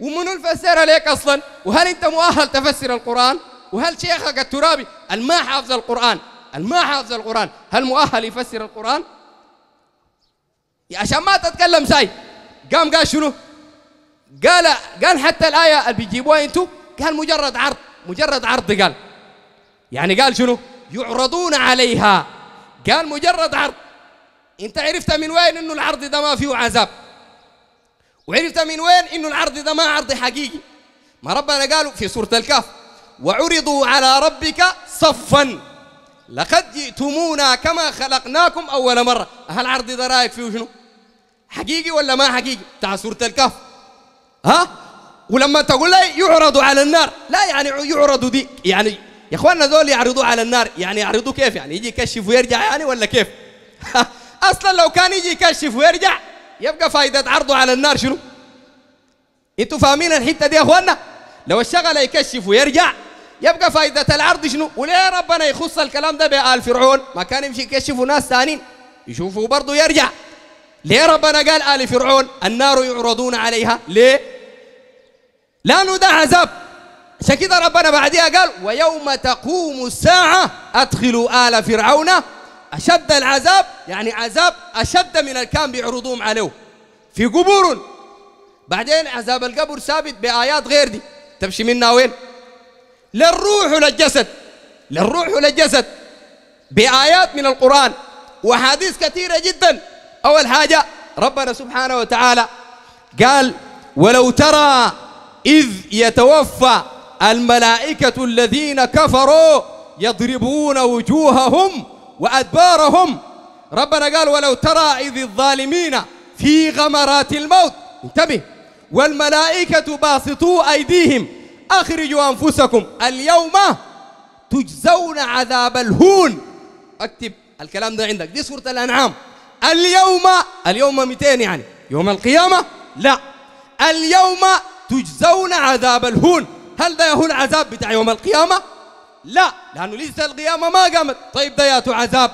ومنو الفسرها لك أصلا؟ وهل أنت مؤهل تفسر القرآن؟ وهل شيخك الترابي؟ الما حافظ القرآن. الما حافظ القرآن. هل مؤهل يفسر القرآن؟ عشان ما تتكلم ساي. قام قال شنو؟ قال قال حتى الآية اللي بيجيبوها أنتوا قال مجرد عرض مجرد عرض قال. يعني قال شنو؟ يعرضون عليها. قال مجرد عرض. أنت عرفت من وين إنه العرض ده ما فيه عذاب؟ وعرفت من وين إنه العرض ده ما عرض حقيقي؟ ما ربنا قالوا في سورة الكهف. وعرضوا على ربك صفا. لقد جئتمونا كما خلقناكم أول مرة. هل عرض ده رأيك فيه شنو؟ حقيقي ولا ما حقيقي؟ بتاع سورة الكهف. ها؟ ولما تقول لي يعرضوا على النار لا يعني يعرضوا دي. يعني يا إخواننا دول يعرضوا على النار. يعني يعرضوا كيف؟ يعني يجي يكشف ويرجع يعني ولا كيف؟ أصلا لو كان يجي يكشف ويرجع يبقى فائدة عرضه على النار شنو؟ أنتوا فاهمين الحتة دي يا إخواننا؟ لو الشغل يكشف ويرجع يبقى فائدة العرض شنو؟ وليه ربنا يخص الكلام ده بآل فرعون؟ ما كان يمشي يكشفوا ناس ثانيين يشوفوا برضه يرجع. ليه ربنا قال آل فرعون النار يعرضون عليها؟ ليه؟ لأنه ده عذاب. عشان كده ربنا بعدها قال ويوم تقوم الساعة أدخلوا آل فرعون. أشد العذاب يعني عذاب أشد من الكام بيعرضوهم عليه. في قبور. بعدين عذاب القبر ثابت بآيات غير دي. تمشي منها وين؟ للروح وللجسد للروح وللجسد بآيات من القرآن وحديث كثيرة جدا. أول حاجة ربنا سبحانه وتعالى قال ولو ترى إذ يتوفى الملائكة الذين كفروا يضربون وجوههم وأدبارهم. ربنا قال ولو ترى إذ الظالمين في غمرات الموت. انتبه. والملائكة باسطوا أيديهم أخرجوا أنفسكم اليوم تجزون عذاب الهون. أكتب الكلام ده عندك. دي سورة الأنعام. اليوم اليوم 200 يعني. يوم القيامة؟ لا. اليوم تجزون عذاب الهون. هل ده هو العذاب بتاع يوم القيامة؟ لا. لأنه لسه القيامة ما قامت. طيب ده ياتوا عذاب.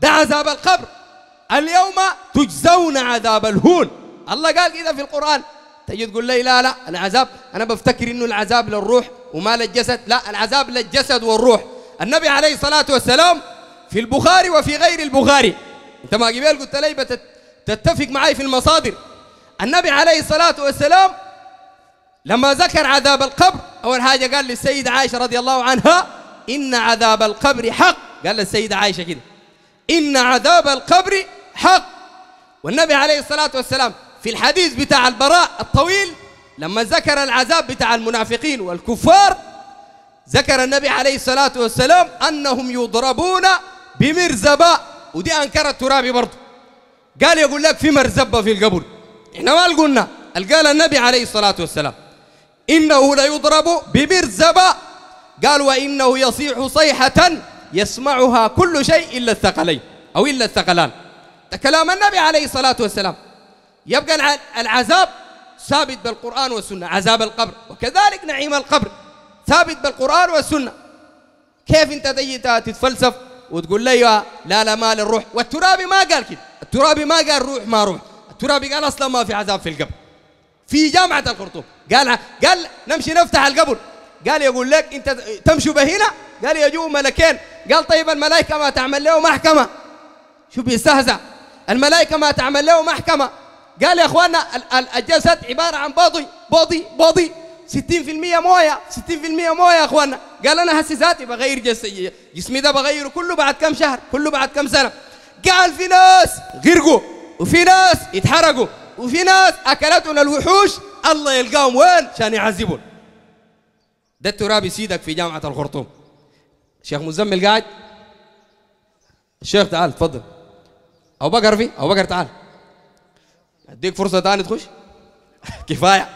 ده عذاب القبر. اليوم تجزون عذاب الهون. الله قال كده في القرآن. تجي تقول لي لا لا العذاب أنا بفتكر إنه العذاب للروح وما للجسد. لا العذاب للجسد والروح. النبي عليه الصلاة والسلام في البخاري وفي غير البخاري. أنت ما قبل قلت لي بتتفق معي في المصادر. النبي عليه الصلاة والسلام لما ذكر عذاب القبر أول حاجة قال للسيدة عائشة رضي الله عنها إن عذاب القبر حق. قال للسيدة عائشة كده إن عذاب القبر حق. والنبي عليه الصلاة والسلام في الحديث بتاع البراء الطويل لما ذكر العذاب بتاع المنافقين والكفار ذكر النبي عليه الصلاة والسلام أنهم يضربون بمرزبة ودي أنكر الترابي برضه قال يقول لك في مرزبة في القبر. إحنا ما قلنا قال النبي عليه الصلاة والسلام إنه ليضرب بمرزبة قال وإنه يصيح صيحة يسمعها كل شيء إلا الثقلين أو إلا الثقلان. ده كلام النبي عليه الصلاة والسلام. يبقى العذاب ثابت بالقرآن والسنة عذاب القبر. وكذلك نعيم القبر ثابت بالقرآن والسنة. كيف انت تجي تتفلسف وتقول لي لا لا ما للروح؟ والترابي ما قال كده. الترابي ما قال روح ما روح. الترابي قال أصلا ما في عذاب في القبر. في جامعة الخرطوم. قال قال نمشي نفتح القبر. قال يقول لك انت تمشي بهنا؟ قال يجوا ملكين. قال طيب الملائكة ما تعمل له محكمة. شو بيستهزأ؟ الملائكة ما تعمل له محكمة. قال يا اخوانا الجسد عبارة عن بوضي بوضي بوضي. 60% موية 60% موية يا اخوانا. قال أنا هسي ذاتي بغير جسدي جسمي ده بغيره كله بعد كم شهر كله بعد كم سنة. قال في ناس غرقوا وفي ناس يتحرقوا وفي ناس أكلتهم الوحوش الله يلقاهم وين؟ عشان يعذبون ده التراب يسيدك في جامعة الخرطوم. شيخ مزمل قاعد. الشيخ تعال تفضل. أو بقر في؟ أو بقر تعال. اديك فرصة ثانية تخش؟ (laughs) كفاية.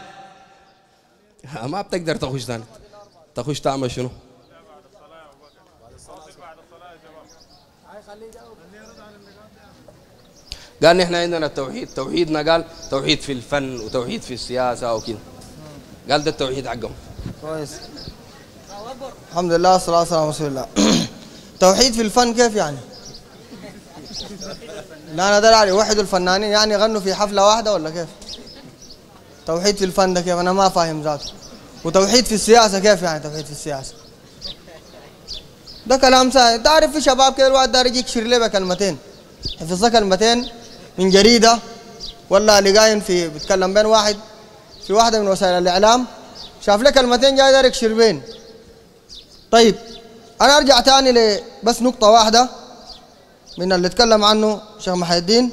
(laughs) ما بتقدر تخش ثاني. تخش تعمل شنو؟ قال نحن عندنا التوحيد. توحيدنا قال توحيد في الفن وتوحيد في السياسة وكذا قال ده التوحيد حقهم. كويس. الحمد لله والصلاة والسلام على رسول الله. (clears throat) توحيد في الفن كيف يعني؟ لا أنا درى يوحدوا الفنانين يعني يغنوا في حفلة واحدة ولا كيف؟ توحيد في الفن ده كيف؟ أنا ما فاهم ذاته. وتوحيد في السياسة كيف يعني توحيد في السياسة؟ ده كلام سهل تعرف في شباب كده الواحد دار يجيك يكشر ليه بكلمتين حفظ كلمتين من جريدة ولا لقاين في بيتكلم بين واحد في واحدة من وسائل الإعلام شاف لك كلمتين جاي دار يكشر بين. طيب أنا أرجع تاني ل بس نقطة واحدة. من اللي اتكلم عنه شيخ محي الدين.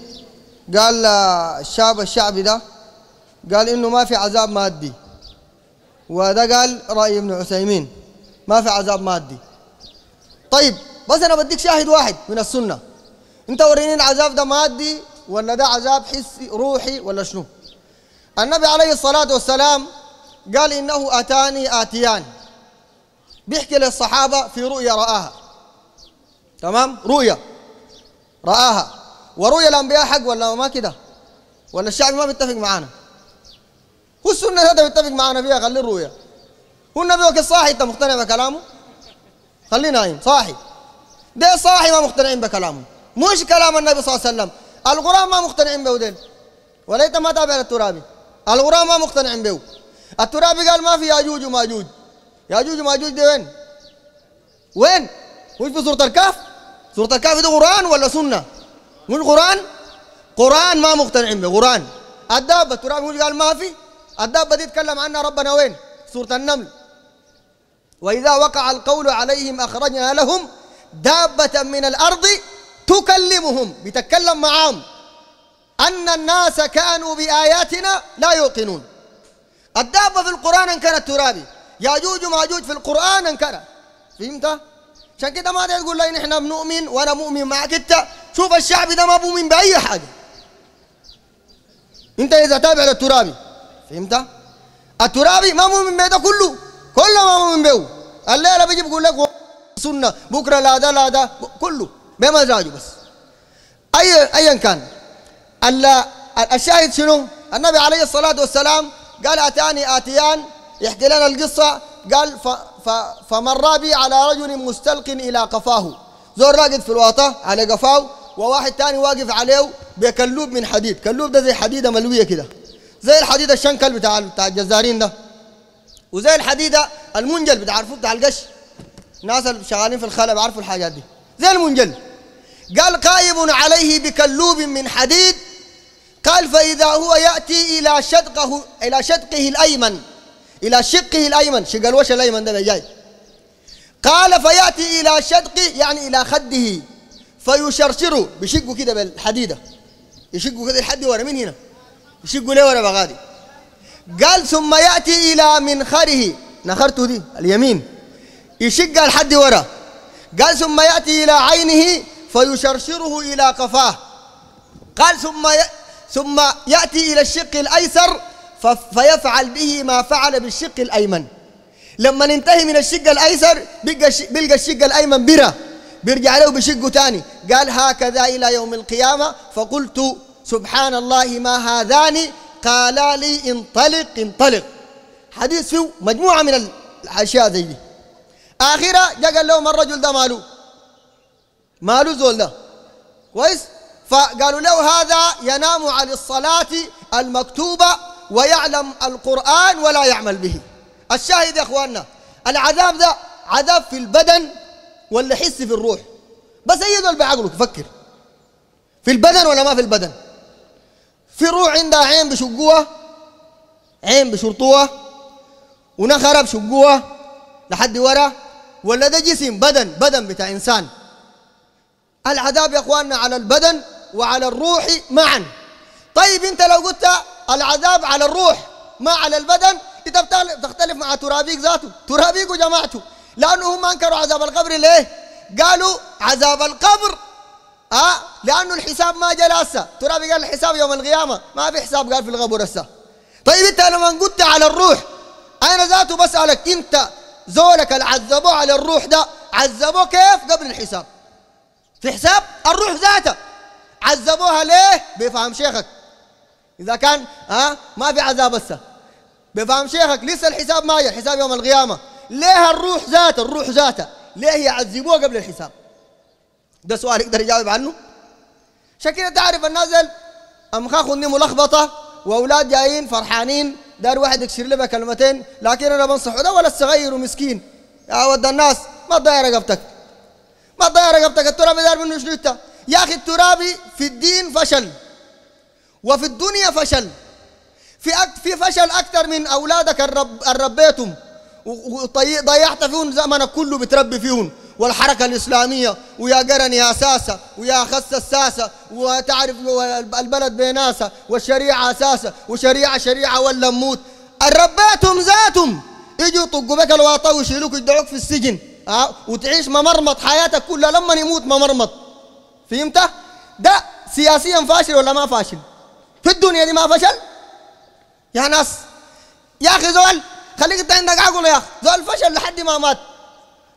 قال الشعب الشعبي ده قال إنه ما في عذاب مادي. وده قال رأي ابن عثيمين ما في عذاب مادي. طيب بس أنا بديك شاهد واحد من السنة. أنت وريني العذاب ده مادي ولا ده عذاب حسي روحي ولا شنو؟ النبي عليه الصلاة والسلام قال إنه أتاني آتيان. بيحكي للصحابة في رؤيا رآها. تمام؟ رؤيا. رآها. ورؤيا الأنبياء حق ولا ما كده؟ ولا الشعب ما بيتفق معانا؟ هو السنة هذا بيتفق معانا فيها خلي الرؤيا. هو النبي صاحي؟ أنت مقتنع بكلامه؟ خليه نايم صاحي. ده صاحي ما مقتنعين بكلامه. مش كلام النبي صلى الله عليه وسلم. القرآن ما مقتنعين به دين ولا انت ما تابع الترابي القرآن ما مقتنعين به. الترابي قال ما في ياجوج وماجوج. ياجوج وماجوج دي وين؟ وين؟ مش في سورة الكهف؟ سورة الكهف دي قرآن ولا سنة؟ مش قرآن؟ قرآن ما مقتنعين به قرآن. الدابة مش قال ما في؟ الدابة دي تكلم عنها ربنا وين؟ سورة النمل. وإذا وقع القول عليهم أخرجنا لهم دابة من الأرض تكلمهم. بتتكلم معاهم. أن الناس كانوا بآياتنا لا يوقنون. الدابة في القرآن إن كانت ترابي. ياجوج وماجوج في القرآن إن كانت فهمت؟ عشان كده ما تقول لي نحن بنؤمن وأنا مؤمن معك أنت. شوف الشعب ده ما بؤمن بأي حاجة. أنت إذا تابع للترابي فهمت؟ الترابي ما مؤمن ده كله. كله ما مؤمن به. الليلة بيجي بيقول لك سنة بكرة لا ده لا ده. كله بمزاجه بس. أي أيا كان. ال- الشاهد شنو؟ النبي عليه الصلاة والسلام قال أتاني آتيان يحكي لنا القصة. قال ف فمر بي على رجل مستلق إلى قفاه. زور راقد في الواطة على قفاه وواحد تاني واقف عليه بكلوب من حديد. كلوب ده زي حديدة ملوية كده. زي الحديد الشنكل بتاع بتاع الجزارين ده. وزي الحديدة المنجل بتعرفوه بتاع القش. الناس اللي شغالين في الخلا بيعرفوا الحاجات دي. زي المنجل. قال قائم عليه بكلوب من حديد. قال فإذا هو يأتي إلى شدقه إلى شدقه الأيمن. إلى شقه الأيمن شق الوش الأيمن ده جاي قال فيأتي إلى شدقه يعني إلى خده فيشرشره بشقه كده بالحديدة. يشقه كده لحد ورا من هنا؟ يشقه ليه ورا بغادي؟ قال ثم يأتي إلى منخره نخرته دي اليمين. يشق لحد ورا. قال ثم يأتي إلى عينه فيشرشره إلى قفاه. قال ثم. ثم يأتي إلى الشق الأيسر. فيفعل به ما فعل بالشق الأيمن. لما ننتهي من الشق الأيسر بيلقى الش... بيلقى الشق الأيمن برة بيرجع له بشقه تاني. قال هكذا إلى يوم القيامة. فقلت سبحان الله ما هذان؟ قالا لي انطلق انطلق. حديث فيه مجموعة من الأشياء زي دي. آخرة جاء قال لهم الرجل ده ماله؟ ماله زول ده. كويس. فقالوا له هذا ينام عن الصلاة المكتوبة ويعلم القرآن ولا يعمل به. الشاهد يا إخواننا العذاب ده عذاب في البدن ولا حس في الروح؟ بس أي دول بعقلك فكر. في البدن ولا ما في البدن؟ في روح عندها عين بشقوها عين بشرطوها ونخرة بشقوها لحد ورا ولا ده جسم بدن بدن بتاع إنسان. العذاب يا إخواننا على البدن وعلى الروح معا. طيب أنت لو قلت العذاب على الروح ما على البدن. انت بتختلف مع ترابيك ذاته. ترابيك وجماعته. لأنه هم أنكروا عذاب القبر ليه؟ قالوا عذاب القبر. آه لأنه الحساب ما جاء لسه ترابي قال الحساب يوم القيامة. ما في حساب قال في القبر هسه. طيب أنت لما قلت على الروح أنا ذاته بسألك أنت؟ زولك اللي عذبوه على الروح ده عذبوه كيف؟ قبل الحساب. في حساب الروح ذاته. عذبوها ليه؟ بفهم شيخك. إذا كان ها ما في عذاب هسه. بفهم شيخك لسه الحساب ما جاء الحساب يوم القيامة. ليه الروح ذاته؟ الروح ذاته. ليه يعذبوها قبل الحساب؟ ده سؤال يقدر يجاوب عنه؟ شكل تعرف النازل أمخاخني ملخبطة وأولاد جايين فرحانين دار واحد يكسر لي بكلمتين لكن أنا بنصحه ده ولا الصغير ومسكين يا ود الناس ما تضيع رقبتك. ما تضيع رقبتك الترابي دار منه شنو يا أخي الترابي في الدين فشل. وفي الدنيا فشل. في في فشل أكثر من أولادك الرب الربيتهم وضيعت فيهم زمنك كله بتربي فيهم. والحركة الإسلامية ويا قرن يا ساسة ويا خس الساسة وتعرف البلد بيناسة والشريعة أساسة وشريعة شريعة ولا نموت ربيتهم ذاتهم. يجوا يطقوا بك الواطة ويشيلوك يدعوك في السجن. أه؟ وتعيش ممرمط حياتك كلها. لما يموت ممرمط. فهمت؟ ده سياسيا فاشل ولا ما فاشل؟ في الدنيا دي ما فشل؟ يا ناس. يا أخي زول خليك أنت عندك عقل يا أخي. زول فشل لحد ما مات.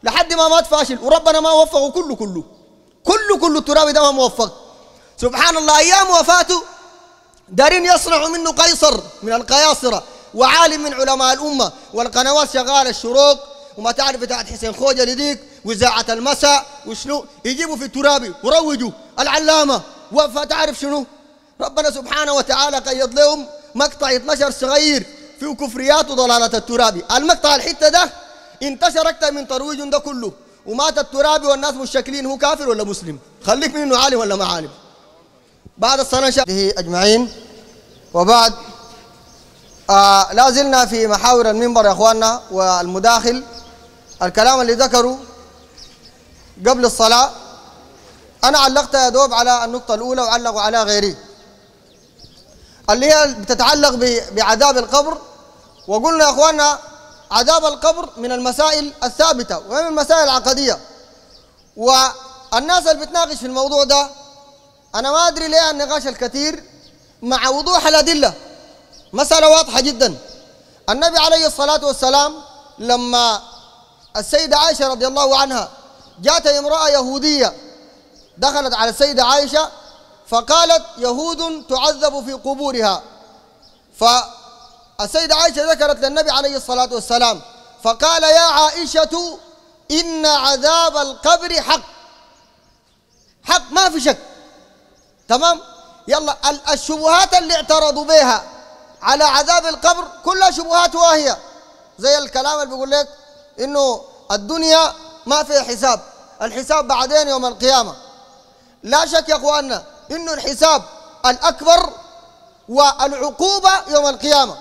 لحد ما مات فاشل. وربنا ما وفقه كله كله. كله كله الترابي ده ما موفق. سبحان الله أيام وفاته دارين يصنعوا منه قيصر من القياصرة وعالم من علماء الأمة والقنوات شغالة الشروق وما تعرف بتاعت حسين خوجلي ديك وإذاعة المساء وشنو؟ يجيبوا في الترابي وروجوا. العلامة فتعرف شنو؟ ربنا سبحانه وتعالى قيض لهم مقطع 12 صغير فيه كفريات وضلالة الترابي المقطع الحتة ده انتشر أكثر من ترويج ده كله. ومات الترابي والناس مشكلين هو كافر ولا مسلم؟ خليك منه عالم ولا ما عالم. بعد الصلاة أجمعين. وبعد آه لا زلنا في محاور المنبر يا إخواننا والمداخل. الكلام اللي ذكره قبل الصلاة أنا علقت يا دوب على النقطة الأولى وعلقوا على غيري. اللي هي بتتعلق بعذاب القبر. وقلنا يا إخواننا عذاب القبر من المسائل الثابتة ومن المسائل العقدية. والناس اللي بتناقش في الموضوع ده أنا ما أدري ليه النقاش الكثير مع وضوح الأدلة. مسألة واضحة جدا. النبي عليه الصلاة والسلام لما السيدة عائشة رضي الله عنها جاءت امرأة يهودية دخلت على السيدة عائشة فقالت يهود تعذب في قبورها. فالسيدة عائشة ذكرت للنبي عليه الصلاة والسلام فقال يا عائشة إن عذاب القبر حق. حق ما في شك. تمام؟ يلا الشبهات اللي اعترضوا بها على عذاب القبر كلها شبهات واهية. زي الكلام اللي بيقول لك إنه الدنيا ما فيها حساب الحساب بعدين يوم القيامة. لا شك يا أخواننا إنه الحساب الأكبر والعقوبة يوم القيامة.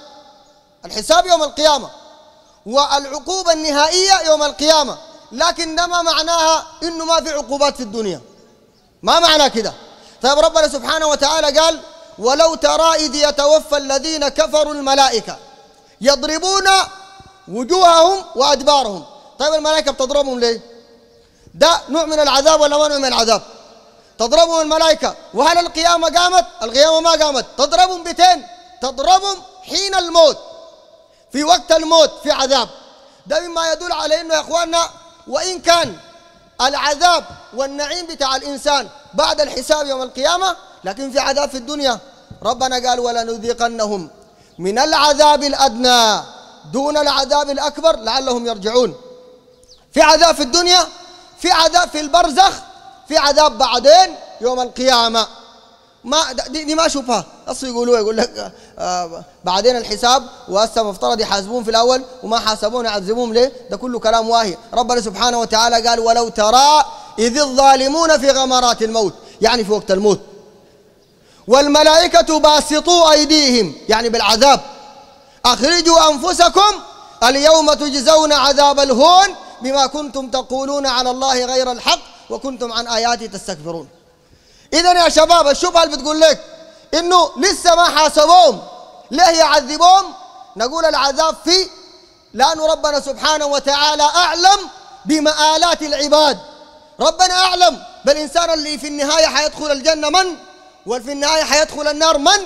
الحساب يوم القيامة والعقوبة النهائية يوم القيامة. لكن ده ما معناها إنه ما في عقوبات في الدنيا. ما معنى كده؟ طيب ربنا سبحانه وتعالى قال ولو ترى إذ يتوفى الذين كفروا الملائكة يضربون وجوههم وأدبارهم. طيب الملائكة بتضربهم ليه؟ ده نوع من العذاب ولا ما نوع من العذاب؟ تضربهم الملائكة. وهل القيامة قامت؟ القيامة ما قامت. تضربهم بتين تضربهم حين الموت. في وقت الموت في عذاب. ده مما يدل على إنه يا إخواننا وإن كان العذاب والنعيم بتاع الإنسان بعد الحساب يوم القيامة لكن في عذاب في الدنيا. ربنا قال ولنذيقنهم من العذاب الأدنى. دون العذاب الأكبر لعلهم يرجعون. في عذاب في الدنيا في عذاب في البرزخ في عذاب بعدين يوم القيامة. ما دي, دي ما شبهه اصل يقولوا يقول لك آه بعدين الحساب وهسه مفترض يحاسبون في الأول وما حاسبون يعذبون ليه؟ ده كله كلام واهي. ربنا سبحانه وتعالى قال ولو ترى إذ الظالمون في غمرات الموت. يعني في وقت الموت. والملائكة باسطوا أيديهم. يعني بالعذاب. أخرجوا أنفسكم اليوم تجزون عذاب الهون بما كنتم تقولون على الله غير الحق وكنتم عن آياته تستكبرون. إذا يا شباب الشبهة اللي بتقول لك إنه لسه ما حاسبوهم؟ ليه يعذبوهم؟ نقول العذاب فيه لأن ربنا سبحانه وتعالى أعلم بمآلات العباد. ربنا أعلم بالإنسان اللي في النهاية حيدخل الجنة من؟ وفي النهاية حيدخل النار من؟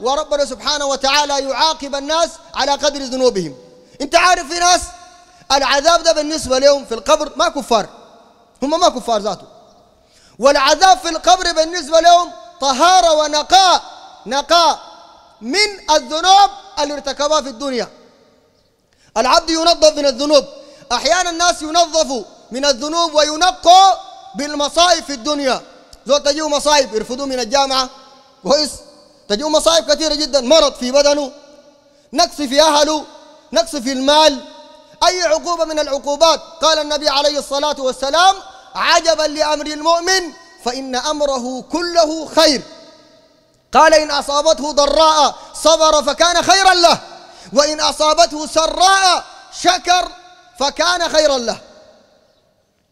وربنا سبحانه وتعالى يعاقب الناس على قدر ذنوبهم. أنت عارف في ناس العذاب ده بالنسبة لهم في القبر ما كفار. هم ما كفار ذاته. والعذاب في القبر بالنسبة لهم طهارة ونقاء. نقاء من الذنوب اللي ارتكبها في الدنيا. العبد ينظف من الذنوب. أحيانا الناس ينظفوا من الذنوب وينقوا بالمصائب في الدنيا. زول تجيه مصايب يرفضوه من الجامعة. كويس. تجيه مصايب كثيرة جدا. مرض في بدنه. نقص في أهله. نقص في المال. أي عقوبة من العقوبات؟ قال النبي عليه الصلاة والسلام عجبا لأمر المؤمن فإن أمره كله خير. قال إن أصابته ضراء صبر فكان خيرا له وإن أصابته سراء شكر فكان خيرا له.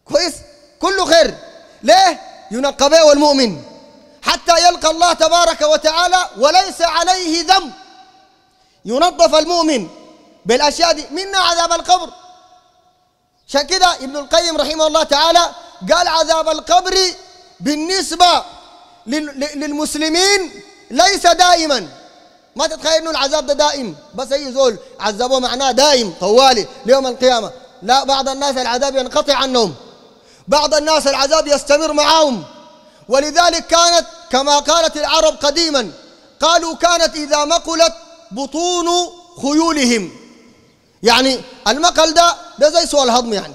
كويس؟ كله خير. ليه؟ ينقى به المؤمن. حتى يلقى الله تبارك وتعالى وليس عليه ذنب. ينظف المؤمن. بالأشياء دي. منها عذاب القبر. عشان كده ابن القيم رحمه الله تعالى قال عذاب القبر بالنسبة لل- لل- للمسلمين ليس دائما. ما تتخيل إنه العذاب ده دائم. بس أي زول عذبوه معناه دائم طوالي ليوم القيامة. لا بعض الناس العذاب ينقطع عنهم. بعض الناس العذاب يستمر معهم. ولذلك كانت كما قالت العرب قديما قالوا كانت إذا مقلت بطون خيولهم. يعني المقل ده ده زي سوى الهضم يعني.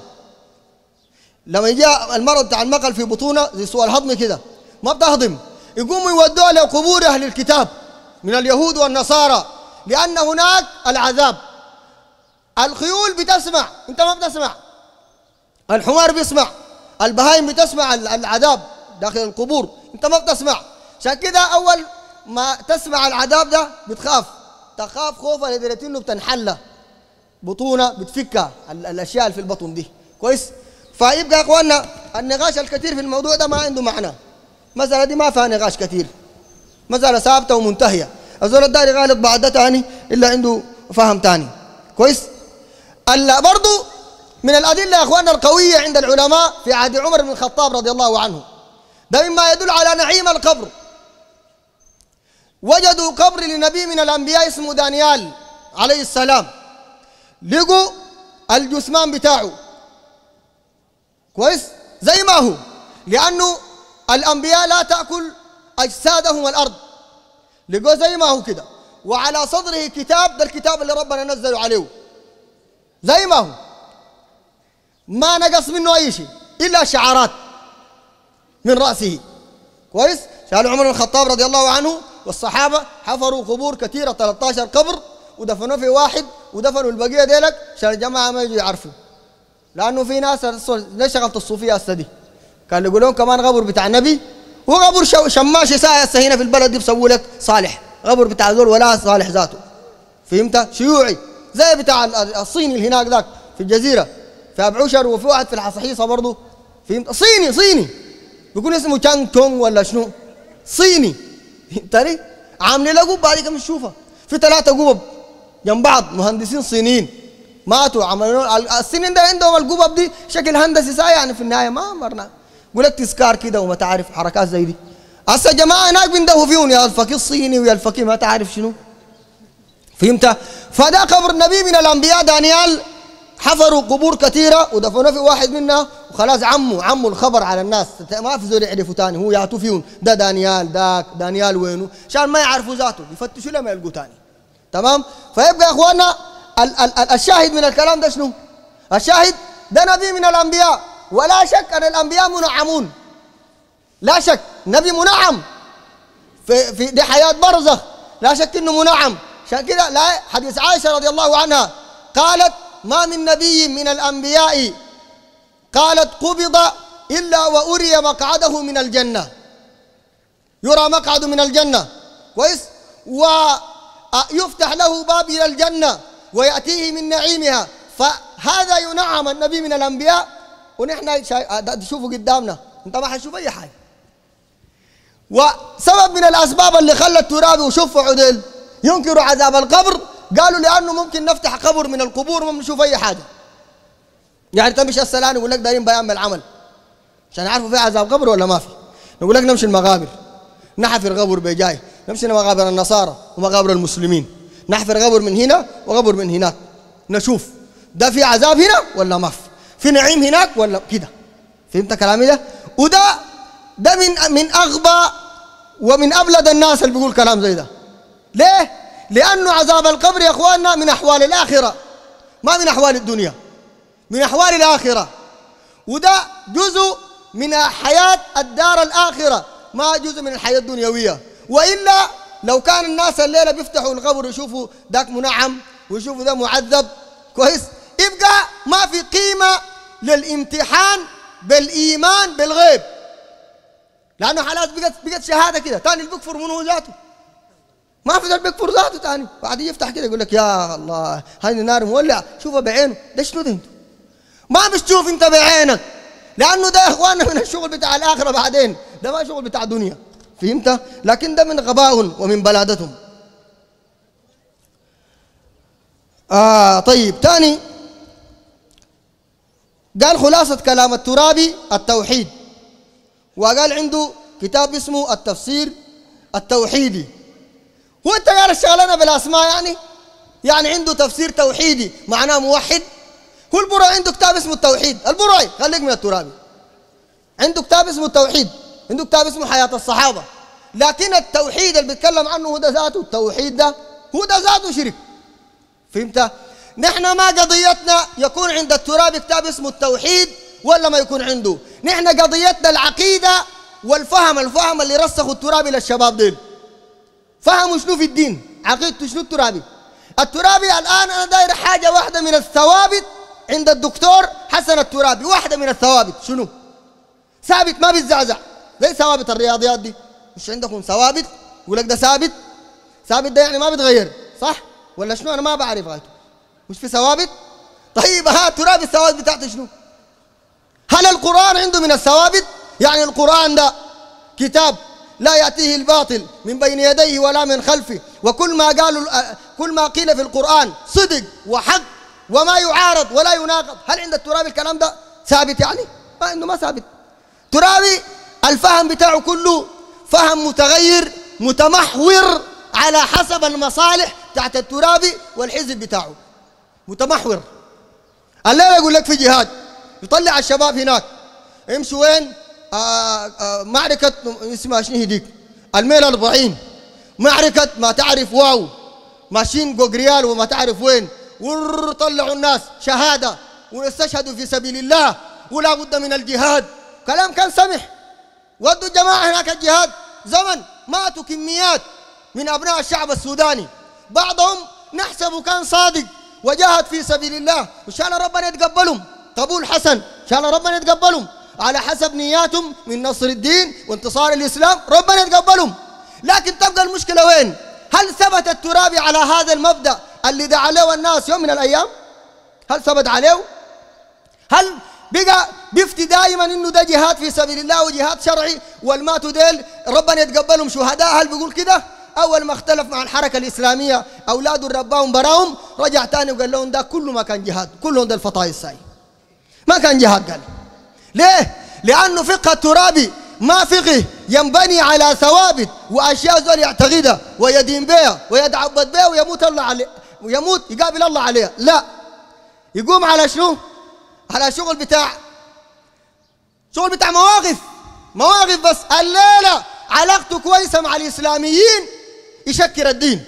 لما جاء المرض بتاع المقل في بطونة زي سوى الهضم كده ما بتهضم. يقوموا يودوها لقبور أهل الكتاب من اليهود والنصارى لأن هناك العذاب. الخيول بتسمع أنت ما بتسمع. الحمار بيسمع البهايم بتسمع ال- العذاب داخل القبور أنت ما بتسمع. عشان كده أول ما تسمع العذاب ده بتخاف. تخاف خوفا لدرجه إنه بتنحلى بطونة بتفكها ال- الأشياء اللي في البطن دي. كويس؟ فيبقى يا إخواننا النقاش الكثير في الموضوع ده ما عنده معنى. مسألة دي ما فيها نقاش كثير. مسألة ثابتة ومنتهية. الزول الداري غالط بعد ده تاني إلا عنده فهم تاني. كويس؟ ال- برضو من الأدلة يا أخواننا القوية عند العلماء في عهد عمر بن الخطاب رضي الله عنه. ده مما يدل على نعيم القبر. وجدوا قبر لنبي من الأنبياء اسمه دانيال عليه السلام. لقوا الجثمان بتاعه. كويس؟ زي ما هو. لأنه الأنبياء لا تأكل أجسادهم الأرض. لقوا زي ما هو كده. وعلى صدره كتاب ده الكتاب اللي ربنا نزله عليه. زي ما هو. ما نقص منه أي شيء إلا شعارات من رأسه. كويس؟ سألوا عمر بن الخطاب رضي الله عنه والصحابة حفروا قبور كثيرة 13 قبر ودفنوا في واحد ودفنوا البقية ديلك عشان الجماعة ما يجوا يعرفوا. لأنه في ناس ليش شغلت الصوفية هسه دي. كان يقولون كمان قبر بتاع النبي هو شو- شماش ساعة هسه هنا في البلد دي بسووا لك صالح. قبر بتاع زول ولا صالح ذاته. فهمت؟ شيوعي. زي بتاع ال- ال- الصيني اللي هناك ذاك في الجزيرة. في أبو عشر وفي واحد في الحصحيصة برضه فهمت؟ صيني صيني. بيكون اسمه تشانغ تونغ ولا شنو؟ صيني. فهمتني عاملين له قبة عليك مش تشوفها. في ثلاثة قبب. جنب بعض مهندسين صينيين. ماتوا عملوا ال- الصينيين ده عندهم القبب دي. شكل هندسي ساي يعني في النهاية ما مرنا يقول لك تذكار كده وما تعرف حركات زي دي. هسه جماعة هناك بيندهوا فيهم يا الفقيه الصيني ويا الفقيه ما تعرف شنو. فهمت؟ فده قبر النبي من الأنبياء دانيال. حفروا قبور كثيرة ودفنوا في واحد منها وخلاص عموا عموا الخبر على الناس. ما في زول يعرفوا تاني. هو يعطوا فيهم. ده دانيال داك دانيال وينه؟ عشان ما يعرفوا ذاته. يفتشوا لما يلقوا تاني؟ تمام؟ فيبقى يا أخواننا ال- ال- ال- الشاهد من الكلام ده شنو؟ الشاهد ده نبي من الأنبياء ولا شك أن الأنبياء منعمون. لا شك نبي منعم. في في دي حياة برزخ. لا شك إنه منعم. عشان كده لا حديث عائشة رضي الله عنها قالت ما من نبي من الأنبياء قالت قبض إلا وأري مقعده من الجنة. يرى مقعده من الجنة. كويس؟ ويفتح له باب إلى الجنة ويأتيه من نعيمها. فهذا ينعم النبي من الأنبياء. ونحن تشوفه قدامنا. أنت ما حتشوف أي حاجة. وسبب من الأسباب اللي خلت ترابي وشوف عدل ينكروا عذاب القبر. قالوا لأنه ممكن نفتح قبر من القبور وما نشوف أي حاجة. يعني تمشي السلام يقول لك دايرين بيان بالعمل عشان يعرفوا في عذاب قبر ولا ما في. نقول لك نمشي المقابر. نحفر قبر بجاي. نمشي مقابر النصارى ومقابر المسلمين. نحفر قبر من هنا وقبر من هناك. نشوف ده في عذاب هنا ولا ما في؟ في نعيم هناك ولا كده؟ فهمت كلامي ده؟ وده ده من من أغبى ومن أبلد الناس اللي بيقول كلام زي ده. ليه؟ لأنه عذاب القبر يا إخواننا من أحوال الآخرة ما من أحوال الدنيا من أحوال الآخرة. وده جزء من حياة الدار الآخرة ما جزء من الحياة الدنيوية. وإلا لو كان الناس الليلة بيفتحوا القبر يشوفوا ذاك منعم ويشوفوا ده معذب كويس؟ يبقى ما في قيمة للامتحان بالإيمان بالغيب. لأنه خلاص بقت بقت شهادة كده. تاني اللي بيكفر منه ذاته. ما في ذا بيكفر ذاته تاني. بعد يفتح كده يقول لك يا الله هذه نار مولع. شوفها بعينه. ده شنو ده انت ما بتشوف انت بعينك. لأنه ده إخواننا من الشغل بتاع الآخرة بعدين. ده ما شغل بتاع دنيا. فهمت؟ لكن ده من غبائهم ومن بلادتهم. آه طيب تاني. قال خلاصة كلام الترابي التوحيد. وقال عنده كتاب اسمه التفسير التوحيدي. هو انت قال الشغلانه بالأسماء يعني؟ يعني عنده تفسير توحيدي معناه موحد؟ هو البرعي عنده كتاب اسمه التوحيد. البرعي خليك من الترابي. عنده كتاب اسمه التوحيد. عنده كتاب اسمه حياة الصحابة. لكن التوحيد اللي بيتكلم عنه هو ده ذاته. التوحيد ده هو ده ذاته شرك. فهمت؟ نحن ما قضيتنا يكون عند الترابي كتاب اسمه التوحيد ولا ما يكون عنده؟ نحن قضيتنا العقيدة والفهم الفهم اللي رسخوا الترابي للشباب ديل. فهموا شنو في الدين؟ عقيدته شنو الترابي الترابي الآن أنا داير حاجة واحدة من الثوابت عند الدكتور حسن الترابي واحدة من الثوابت. شنو؟ ثابت ما بيتزعزع. زي ثوابت الرياضيات دي. مش عندكم ثوابت؟ يقول لك ده ثابت. ثابت ده يعني ما بيتغير صح؟ ولا شنو؟ أنا ما بعرف غايته. مش في ثوابت؟ طيب ها ترابي الثوابت بتاعته شنو؟ هل القرآن عنده من الثوابت؟ يعني القرآن ده كتاب لا يأتيه الباطل من بين يديه ولا من خلفه. وكل ما قالوا كل ما قيل في القرآن صدق وحق وما يعارض ولا يناقض. هل عند الترابي الكلام ده ثابت يعني؟ ما إنه ما ثابت. ترابي الفهم بتاعه كله فهم متغير متمحور على حسب المصالح تحت الترابي والحزب بتاعه. متمحور. الليلة يقول لك في جهاد يطلع الشباب هناك. يمشوا وين؟ آه آه معركة اسمها شنو هديك الميل الأربعين معركة ما تعرف واو. ماشيين جوجريال وما تعرف وين. وطلعوا الناس شهادة. واستشهدوا في سبيل الله. ولا بد من الجهاد. كلام كان سمح. ودوا الجماعة هناك الجهاد. زمن ماتوا كميات من أبناء الشعب السوداني. بعضهم نحسب كان صادق وجاهد في سبيل الله. وإن شاء الله ربنا يتقبلهم. قبول حسن إن شاء الله ربنا يتقبلهم. على حسب نياتهم من نصر الدين وانتصار الإسلام ربنا يتقبلهم. لكن تبقى المشكلة وين؟ هل ثبت الترابي على هذا المبدأ اللي دعا له الناس يوم من الأيام؟ هل ثبت عليه؟ هل بقى بيفتي دائما إنه ده جهاد في سبيل الله وجهاد شرعي. والماتوا ديل ربنا يتقبلهم شهداء. هل بيقول كده؟ أول ما اختلف مع الحركة الإسلامية اولاده رباهم براهم رجع تاني وقال لهم ده كله ما كان جهاد. كلهم ده الفطايل الساي ما كان جهاد قال. ليه؟ لأنه فقه الترابي ما فقه ينبني على ثوابت وأشياء زول يعتقدها ويدين بها ويتعبد بها ويموت الله عليه. ويموت يقابل الله عليها لا. يقوم على شنو؟ على شغل بتاع شغل بتاع مواقف. مواقف بس. الليلة علاقته كويسة مع الإسلاميين يشكر الدين.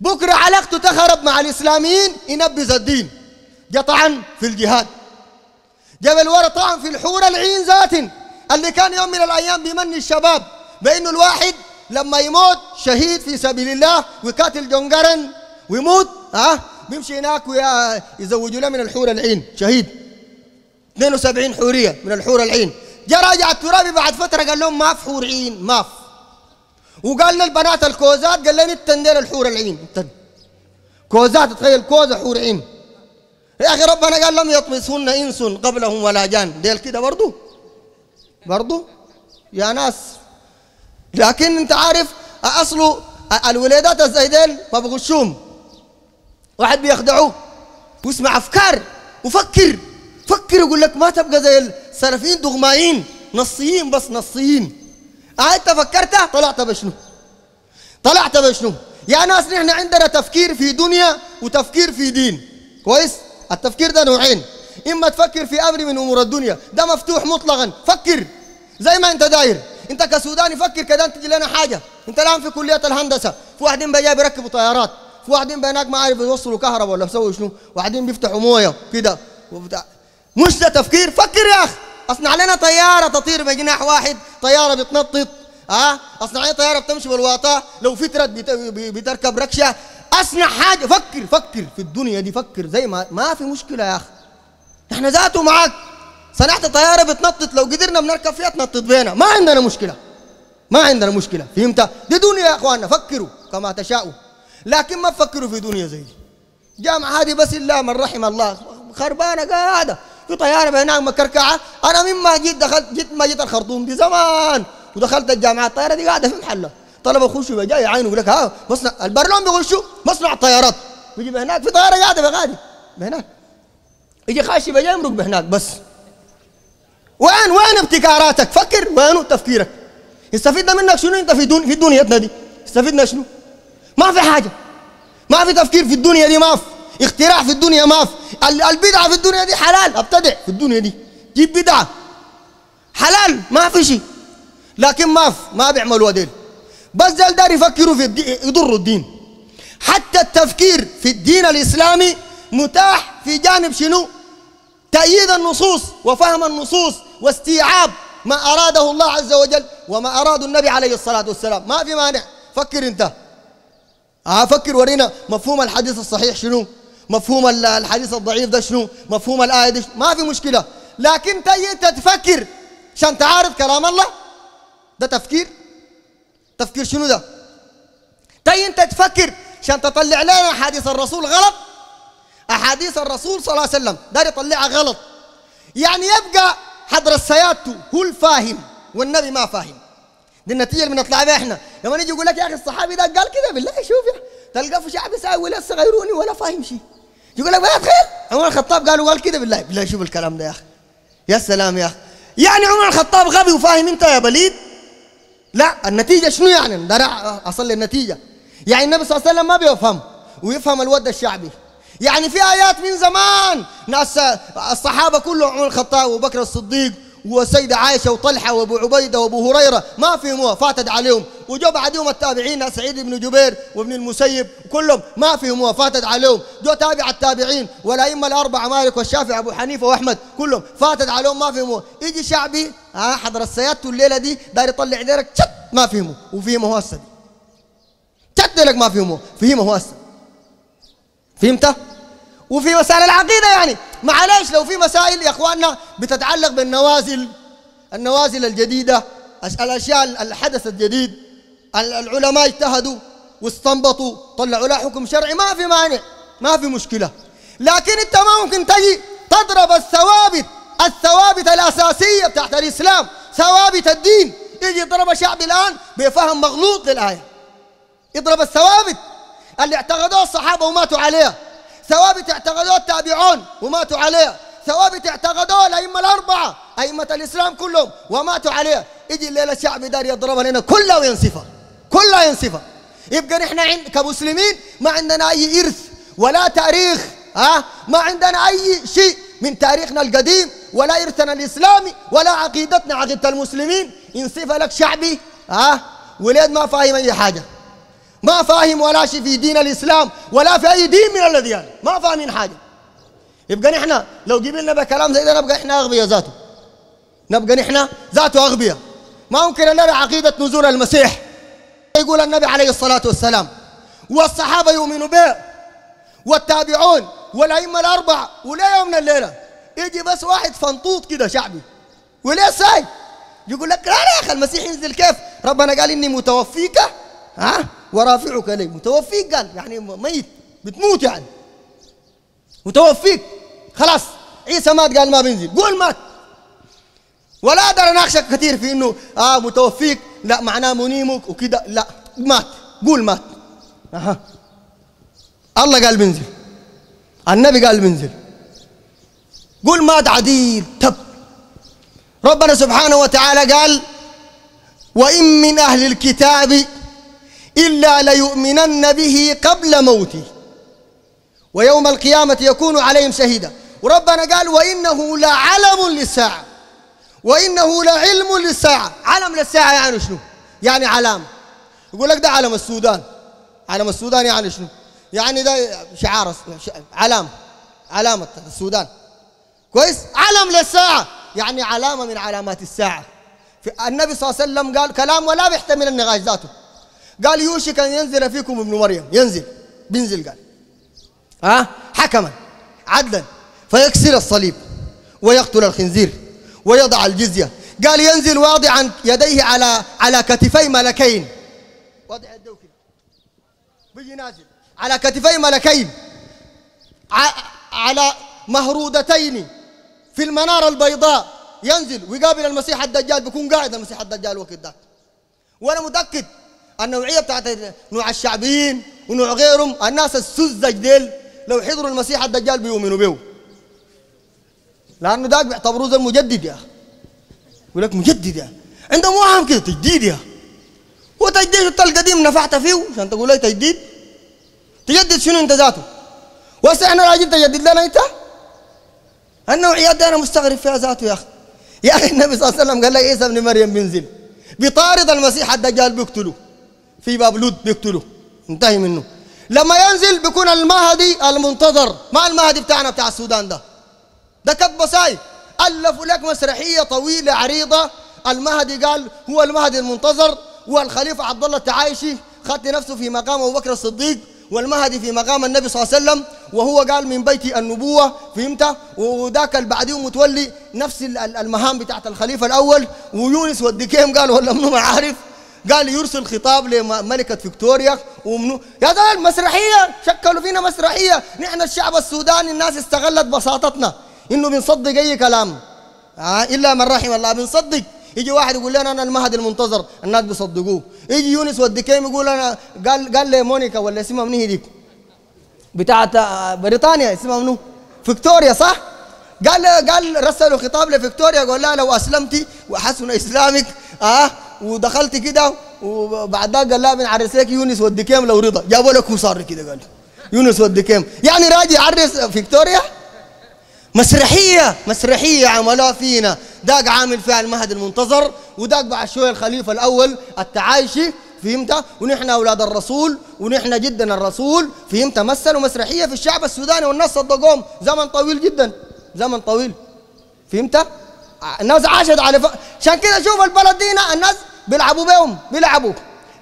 بكرة علاقته تخرب مع الإسلاميين ينبذ الدين. جاء طعن في الجهاد. جاب ورا طعن في الحور العين ذات اللي كان يوم من الأيام بيمني الشباب بأنه الواحد لما يموت شهيد في سبيل الله ويقاتل جون قرنق ويموت ها؟ بيمشي هناك ويزوجوا له من الحور العين. شهيد. 72 حورية من الحور العين. جاء راجع الترابي بعد فترة قال لهم ما في حور عين ما في. وقال للبنات الكوزات قال لهم إنتن ذاتكن الحور العين. إنتن كوزات تخيل كوزه حور عين. يا أخي ربنا قال لم يطمسهن إنس قبلهم ولا جان. ديل كده برضو؟ برضو؟ يا ناس. لكن أنت عارف اصله الولادات الزيدين ما بغشوم واحد بيخدعوه واسمع أفكار وفكر فكر يقول لك ما تبقى زي السلفيين دغمايين نصيين بس نصيين. آه انت فكرت؟ طلعت بشنو؟ طلعت بشنو؟ يا ناس نحن عندنا تفكير في دنيا وتفكير في دين. كويس؟ التفكير ده نوعين. إما تفكر في أمر من أمور الدنيا ده مفتوح مطلقا. فكر. زي ما أنت داير. أنت كسوداني فكر كده تجي لنا حاجة. أنت الآن في كلية الهندسة في واحدين بيجي بيركبوا طيارات. في واحدين بيناك ما عارف يوصلوا كهرباء ولا بيسووا شنو. واحدين بيفتحوا موية كده. وبتاع. مش ده تفكير. فكر يا أخي. أصنع لنا طيارة تطير بجناح واحد. طيارة بتنطط. ها أصنع لنا طيارة بتمشي بالواطة. لو فترت بتركب ركشة. أصنع حاجة. فكر فكر في الدنيا دي. فكر زي ما ما في مشكلة يا أخي. إحنا ذاته معاك. صنعت طيارة بتنطط. لو قدرنا بنركب فيها تنطط بينا. ما عندنا مشكلة. ما عندنا مشكلة. فهمت؟ دي دنيا يا إخواننا. فكروا كما تشاءوا. لكن ما تفكروا في دنيا زي دي. جامعة هذه بس إلا من رحم الله. خربانة قاعدة. في طيارة بينها مكركعة. أنا مما جيت دخلت جيت ما جيت الخرطوم دي زمان. ودخلت الجامعة الطيارة دي قاعدة في محلها طلبة يخشوا بجاي عينه يقول لك. ها مصنع البرلون بيخشوا. مصنع طيارات بيجي بهناك في طيارة قاعدة بغادي بهناك يجي خاشي بجاي يمرق بهناك بس. وين وين ابتكاراتك؟ فكر. وين تفكيرك؟ استفدنا منك شنو؟ انت في دون في دنيتنا دي. استفدنا شنو؟ ما في حاجة. ما في تفكير في الدنيا دي ما في. اختراع في الدنيا ما في. ال- البدعة في الدنيا دي حلال. أبتدع في الدنيا دي. جيب بدعة. حلال. ما في شيء. لكن ما في. ما بيعملوا ديل بس ديل دار يفكروا في الدين يضروا الدين. حتى التفكير في الدين الإسلامي متاح في جانب شنو؟ تأييد النصوص وفهم النصوص واستيعاب ما أراده الله عز وجل وما أراد النبي عليه الصلاة والسلام. ما في مانع. فكر أنت. آه فكر ورينا مفهوم الحديث الصحيح شنو؟ مفهوم ال- الحديث الضعيف ده شنو؟ مفهوم الآية دي؟ ما في مشكلة. لكن تجي أنت تفكر؟ عشان تعارض كلام الله؟ ده تفكير. تفكير شنو ده؟ تجي أنت تفكر؟ عشان تطلع لنا حديث الرسول غلط؟ أحاديث الرسول صلى الله عليه وسلم دار يطلعها غلط. يعني يبقى حضر السيادته هو الفاهم والنبي ما فاهم. دي النتيجة اللي بنطلع بها إحنا. لما نيجي يقول لك يا أخي الصحابي ده قال كده بالله شوف يا تلقى في شعب يساوي ولا صغيروني ولا فاهم شيء يقول لك ما تخيل عمر الخطاب قالوا قال كده بالله. بالله شوف الكلام ده يا أخي. يا سلام يا أخي. يعني عمر الخطاب غبي وفاهم أنت يا بليد؟ لا النتيجة شنو يعني؟ ده أنا أصل للنتيجة يعني النبي صلى الله عليه وسلم ما بيفهم ويفهم الود الشعبي. يعني في آيات من زمان ناس الصحابة كلهم عمر الخطاب وأبو بكر الصديق والسيدة عائشة وطلحة وأبو عبيدة وأبو هريرة ما فهموها فاتت عليهم. وجو بعدهم التابعين سعيد بن جبير وابن المسيب كلهم ما فهموها فاتت عليهم. جو تابع التابعين والأئمة الأربعة مالك والشافعي أبو حنيفة وأحمد كلهم فاتت عليهم ما فهموها يجي شعبي ها حضر السيادة الليلة دي داير يطلع لك شت ما فهموا وفهمه هو السد شت لك ما فهموا فهمه هو السد فهمت؟ وفي مسائل العقيدة يعني. معلش لو في مسائل يا إخواننا بتتعلق بالنوازل النوازل الجديدة الاشياء اللي حدثت جديد ال- العلماء اجتهدوا واستنبطوا طلعوا لها حكم شرعي ما في مانع ما في مشكلة. لكن أنت ما ممكن تجي تضرب الثوابت الثوابت الأساسية بتاعت الإسلام ثوابت الدين. يجي يضرب شعب الآن بفهم مغلوط للآية. يضرب الثوابت اللي اعتقدوها الصحابة وماتوا عليها. ثوابت اعتقدوها التابعون وماتوا عليها. ثوابت اعتقدوها الأئمة الأربعة أئمة الإسلام كلهم وماتوا عليها. يجي الليلة الشعب دار يضربها لنا كلها وينصفها. كلها ينصفها. يبقى نحن عند كمسلمين ما عندنا أي إرث ولا تاريخ ها؟ ما عندنا أي شيء من تاريخنا القديم ولا إرثنا الإسلامي ولا عقيدتنا عقيدة المسلمين. ينصفها لك شعبي ها؟ ولاد ما فاهم أي حاجة. ما فاهم ولا شيء في دين الإسلام ولا في أي دين من الأديان ما فاهمين حاجة. يبقى نحن لو جبنا بكلام زي ده نبقى إحنا أغبياء ذاته. نبقى نحن ذاته أغبياء. ما ممكن لنا عقيدة نزول المسيح. يقول النبي عليه الصلاة والسلام والصحابة يؤمنوا به والتابعون والأئمة الأربعة ولا يوم من الليلة. يجي بس واحد فنطوط كده شعبي. وليه ساي؟ يقول لك لا يا أخي المسيح ينزل كيف؟ ربنا قال إني متوفيك ها؟ ورافعك لي متوفيك قال يعني ميت بتموت يعني. متوفيك. خلاص. عيسى مات قال ما بينزل. قول مات. ولا أقدر أناقشك كثير في إنه آه متوفيك. لا معناه منيمك وكده. لا مات. قول مات. أها. الله قال بنزل النبي قال بنزل قول مات عديل تب. ربنا سبحانه وتعالى قال وإن من أهل الكتاب إلا ليؤمنن به قبل موته. ويوم القيامة يكون عليهم شهيدا. وربنا قال وإنه لعلم للساعة. وإنه لعلم للساعة. علم للساعة يعني شنو؟ يعني علامة. يقول لك ده علم السودان. علم السودان يعني شنو؟ يعني ده شعار علامة. علامة السودان. كويس؟ علم للساعة. يعني علامة من علامات الساعة. النبي صلى الله عليه وسلم قال كلام ولا بيحتمل النقاش ذاته. قال يوشك أن ينزل فيكم ابن مريم. ينزل. بينزل قال. ها؟ حكما. عدلا. فيكسر الصليب. ويقتل الخنزير. ويضع الجزية. قال ينزل واضعا يديه على على كتفي ملكين. وضع يده كده. بيجي نازل. على كتفي ملكين. على مهرودتين في المنارة البيضاء. ينزل. ويقابل المسيح الدجال. بيكون قاعد المسيح الدجال وقت ذاك. وأنا متأكد النوعية بتاعت نوع الشعبيين ونوع غيرهم الناس السذج ديل لو حضروا المسيح الدجال بيؤمنوا به لأنه ذاك بيعتبروه زي المجدد يا أخي. يقول لك مجدد يا عندهم وهم كده تجديد يا هو تجديد انت القديم نفعت فيه؟ عشان تقول لي تجديد. تجدد شنو انت ذاته؟ وهسه إحنا راجل تجدد لنا انت؟ النوعيات دي أنا مستغرب فيها ذاته يا أخي. يا أخي النبي صلى الله عليه وسلم قال لك عيسى ابن مريم بينزل بيطارد المسيح الدجال بيقتله في باب لود بيقتله انتهي منه. لما ينزل بيكون المهدي المنتظر. ما المهدي بتاعنا بتاع السودان ده؟ ده كتب ساي ألفوا لك مسرحية طويلة عريضة. المهدي قال هو المهدي المنتظر. والخليفة عبد الله التعايشي. خد نفسه في مقام أبو بكر الصديق. والمهدي في مقام النبي صلى الله عليه وسلم. وهو قال من بيت النبوة. فهمت؟ وذاك اللي بعديه متولي نفس ال- ال- المهام بتاعت الخليفة الأول. ويونس والدكيم قال ولا منو ما عارف. قال يرسل خطاب لملكة فيكتوريا ومنو يا زول مسرحية شكلوا فينا مسرحية. نحن الشعب السوداني الناس استغلت بساطتنا. إنه بنصدق أي كلام. آه إلا من رحم الله بنصدق. يجي واحد يقول لنا أنا المهدي المنتظر الناس بيصدقوه. يجي يونس والدكيم يقول أنا قال قال لي مونيكا ولا اسمها مني ديك؟ بتاعت آه، بريطانيا اسمها منو؟ فيكتوريا صح؟ قال قال رسلوا خطاب لفيكتوريا قال لها لو اسلمتي وحسن إسلامك آه ودخلت كده وبعد ذاك قال لها بنعرس لك يونس والدكيم لو رضا. جابوا لك صار كده قال يونس والدكيم يعني راجي يعرس فيكتوريا؟ مسرحية مسرحية عملوها فينا. داق عامل فيها المهد المنتظر وداق بعد شوية الخليفة الأول التعايشي فهمت؟ ونحن أولاد الرسول ونحن جدا الرسول فهمت؟ مثلوا مسرحية في الشعب السوداني والناس صدقوهم. زمن طويل جدا. زمن طويل. فهمت؟ الناس عاشت على ف... عشان كده شوف البلد دينا الناس بيلعبوا بهم بيلعبوا.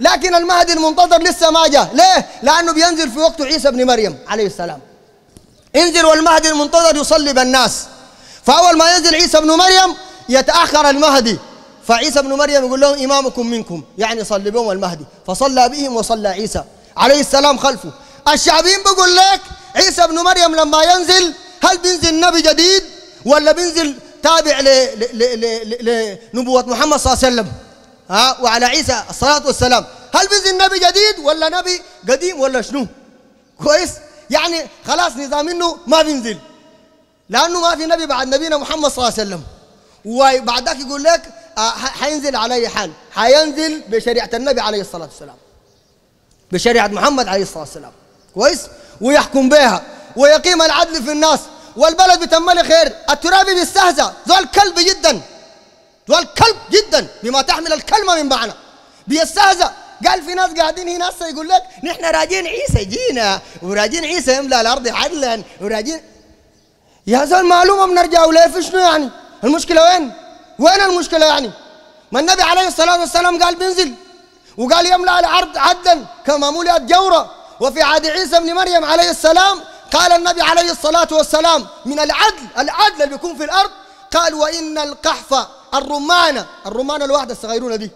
لكن المهدي المنتظر لسه ما جاء. ليه؟ لأنه بينزل في وقت عيسى ابن مريم عليه السلام. انزل والمهدي المنتظر يصلي بالناس. فأول ما ينزل عيسى بن مريم يتأخر المهدي. فعيسى بن مريم يقول لهم إمامكم منكم. يعني صلي بهم المهدي. فصلى بهم وصلى عيسى عليه السلام خلفه. الشعبين بيقول لك عيسى بن مريم لما ينزل هل بينزل نبي جديد ولا بينزل تابع لنبوة محمد صلى الله عليه وسلم؟ ها وعلى عيسى الصلاة والسلام. هل بينزل نبي جديد ولا نبي قديم ولا شنو؟ كويس؟ يعني خلاص نظام إنه ما بينزل لأنه ما في نبي بعد نبينا محمد صلى الله عليه وسلم. وبعد ذاك يقول لك آه، حينزل على أي حال؟ حينزل بشريعة النبي عليه الصلاة والسلام. بشريعة محمد عليه الصلاة والسلام. كويس؟ ويحكم بها. ويقيم العدل في الناس. والبلد بتملي خير. الترابي بيستهزأ. ذول كلب جدا. ذول كلب جدا بما تحمل الكلمة من معنى. بيستهزأ. قال في ناس قاعدين هنا هسه يقول لك نحن راجين عيسى جينا وراجين عيسى يملأ الأرض عدلا وراجين يا زول معلومة بنرجع ولا في شنو يعني؟ المشكلة وين؟ وين المشكلة يعني؟ ما النبي عليه الصلاة والسلام قال بينزل وقال يملأ الأرض عدلا كما ملئت جورا وفي عهد عيسى بن مريم عليه السلام قال النبي عليه الصلاة والسلام من العدل العدل اللي بيكون في الأرض قال وإن القحف الرمانه الرمانه الواحدة الصغيرونه دي.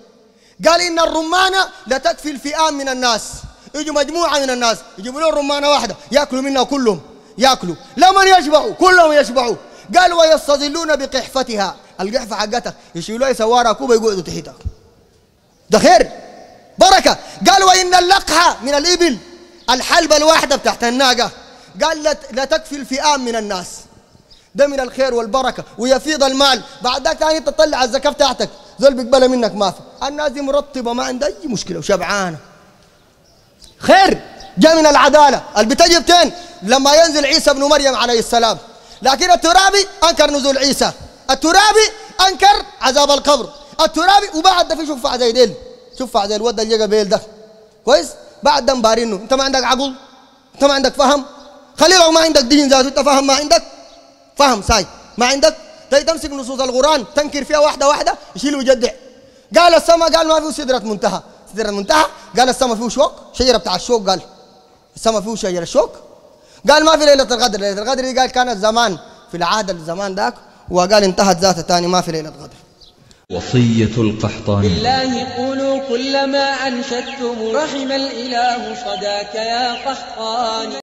قال إن الرمانه لتكفي الفئام من الناس. يجوا مجموعة من الناس يجيبوا لهم رمانة واحدة يأكلوا منها كلهم يأكلوا. لمن يشبعوا كلهم يشبعوا قال ويستظلون بقحفتها. القحفة حقتها يشيلوها يسوارها كوبا يقعدوا تحتها. ده خير. بركة. قال وإن اللقحة من الإبل الحلبة الواحدة بتاعت الناقة. قال لا تكفي الفئام من الناس. ده من الخير والبركة ويفيض المال. بعد ذاك ثاني تطلع الزكاة بتاعتك. زول بيقبلها منك ما في. الناس دي مرطبة ما عندها أي مشكلة وشبعانة. خير جاء من العدالة. اللي بتجي بتين لما ينزل عيسى بن مريم عليه السلام. لكن الترابي أنكر نزول عيسى. الترابي أنكر عذاب القبر. الترابي وبعد ده في شفع زي ديل. شفع زي الود اللي جا قبيل ده. كويس؟ بعد ده مبارينه أنت ما عندك عقل. أنت ما عندك فهم. خلي لو ما عندك دين ذاته أنت فهم ما عندك. فهم ساي. ما عندك؟ تجي تمسك نصوص القرآن تنكر فيها واحدة واحدة يشيل ويجدع. قال السماء قال ما فيه سدرة منتهى. سدرة منتهى؟ قال السماء فيه شوك شجرة بتاع الشوك قال. السماء فيه شجرة شوك. قال ما في ليلة القدر. ليلة القدر دي قال كانت زمان. في العهد الزمان ذاك وقال انتهت ذات تاني ما في ليلة قدر وصية القحطاني. بالله قولوا كل ما أنشدتم رحم الإله صداك يا قحطان